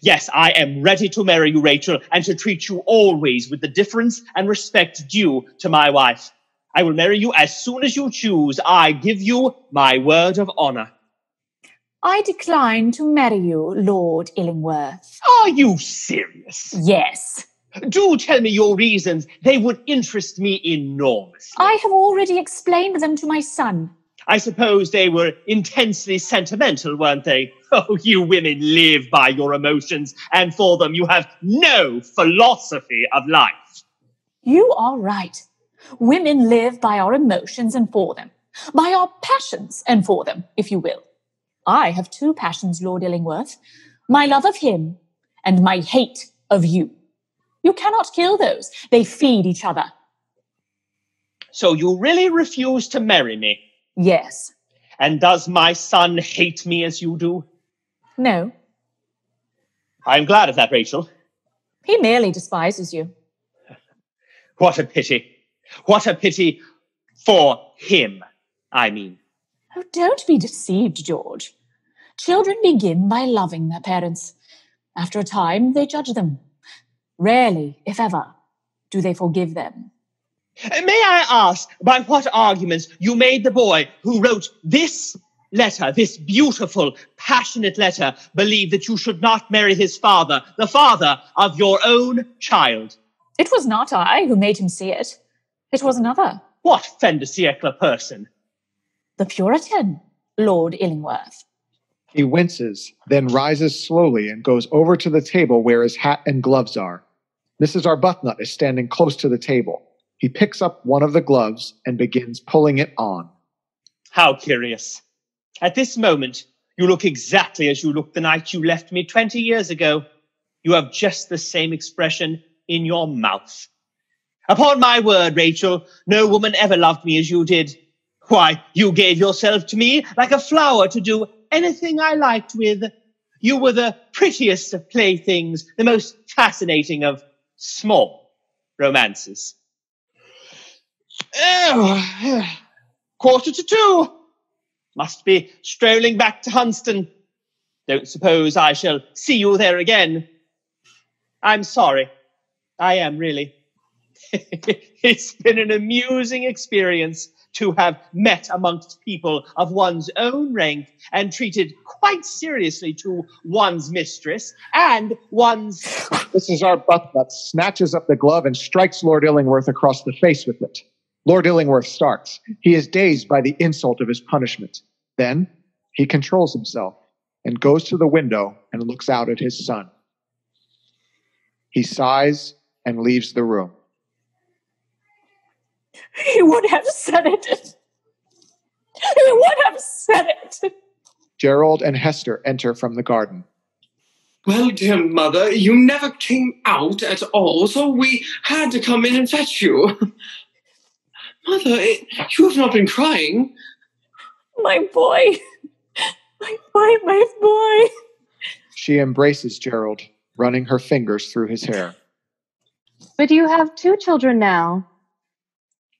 Yes, I am ready to marry you, Rachel, and to treat you always with the difference and respect due to my wife. I will marry you as soon as you choose. I give you my word of honor. I decline to marry you, Lord Illingworth. Are you serious? Yes. Do tell me your reasons. They would interest me enormously. I have already explained them to my son. I suppose they were intensely sentimental, weren't they? Oh, you women live by your emotions, and for them you have no philosophy of life. You are right. Women live by our emotions and for them, by our passions and for them, if you will. I have two passions, Lord Illingworth my love of him and my hate of you. You cannot kill those, they feed each other. So you really refuse to marry me? Yes. And does my son hate me as you do? No. I'm glad of that, Rachel. He merely despises you. What a pity. What a pity. For him, I mean. Oh, don't be deceived, George. Children begin by loving their parents. After a time, they judge them. Rarely, if ever, do they forgive them. May I ask by what arguments you made the boy who wrote this letter, this beautiful, passionate letter, believe that you should not marry his father, the father of your own child? It was not I who made him see it. It was another. What fin de siècle person? The Puritan, Lord Illingworth. He winces, then rises slowly and goes over to the table where his hat and gloves are. Mrs. Arbuthnot is standing close to the table. He picks up one of the gloves and begins pulling it on. How curious. At this moment, you look exactly as you looked the night you left me 20 years ago. You have just the same expression in your mouth. Upon my word, Rachel, no woman ever loved me as you did. Why, you gave yourself to me like a flower to do anything I liked with. You were the prettiest of playthings, the most fascinating of small romances. Oh, quarter to two. Must be strolling back to Hunstanton. Don't suppose I shall see you there again. I'm sorry. I am really. it's been an amusing experience to have met amongst people of one's own rank and treated quite seriously to one's mistress and one's. Mrs. Arbuthnot snatches up the glove and strikes Lord Illingworth across the face with it. Lord Illingworth starts. He is dazed by the insult of his punishment. Then he controls himself and goes to the window and looks out at his son. He sighs and leaves the room. He would have said it. He would have said it. Gerald and Hester enter from the garden. Well, dear mother, you never came out at all, so we had to come in and fetch you. Mother, it, you have not been crying. My boy. My boy, my boy. She embraces Gerald, running her fingers through his hair. But you have two children now.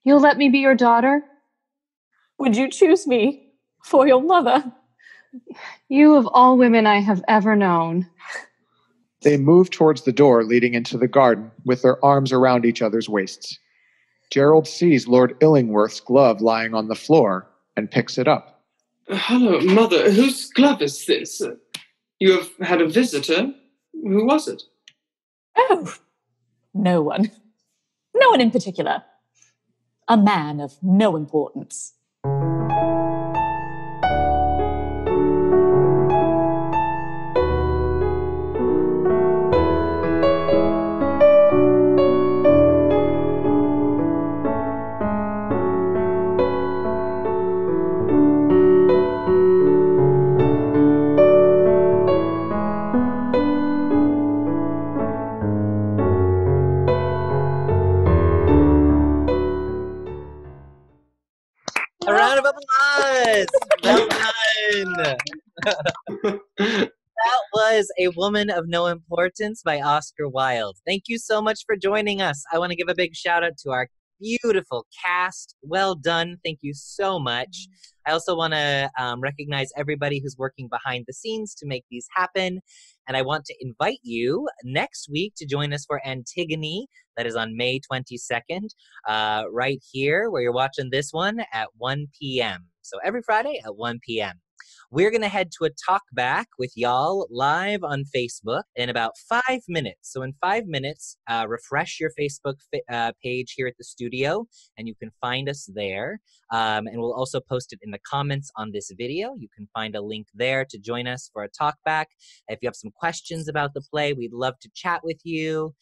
You'll let me be your daughter? Would you choose me for your mother? You of all women I have ever known. They move towards the door leading into the garden with their arms around each other's waists. Gerald sees Lord Illingworth's glove lying on the floor and picks it up. Hello, mother. Whose glove is this? You have had a visitor. Who was it? Oh, no one. No one in particular. A man of no importance. Was A Woman of No Importance by Oscar Wilde. Thank you so much for joining us. I want to give a big shout out to our beautiful cast. Well done. Thank you so much. I also want to um, recognize everybody who's working behind the scenes to make these happen. And I want to invite you next week to join us for Antigone. That is on May 22nd, uh, right here where you're watching this one at 1 p.m. So every Friday at 1 p.m. We're going to head to a talk back with y'all live on Facebook in about five minutes. So, in five minutes, uh, refresh your Facebook fi- uh, page here at the studio, and you can find us there. Um, and we'll also post it in the comments on this video. You can find a link there to join us for a talk back. If you have some questions about the play, we'd love to chat with you.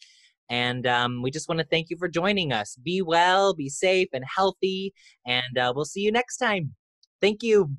And um, we just want to thank you for joining us. Be well, be safe, and healthy. And uh, we'll see you next time. Thank you.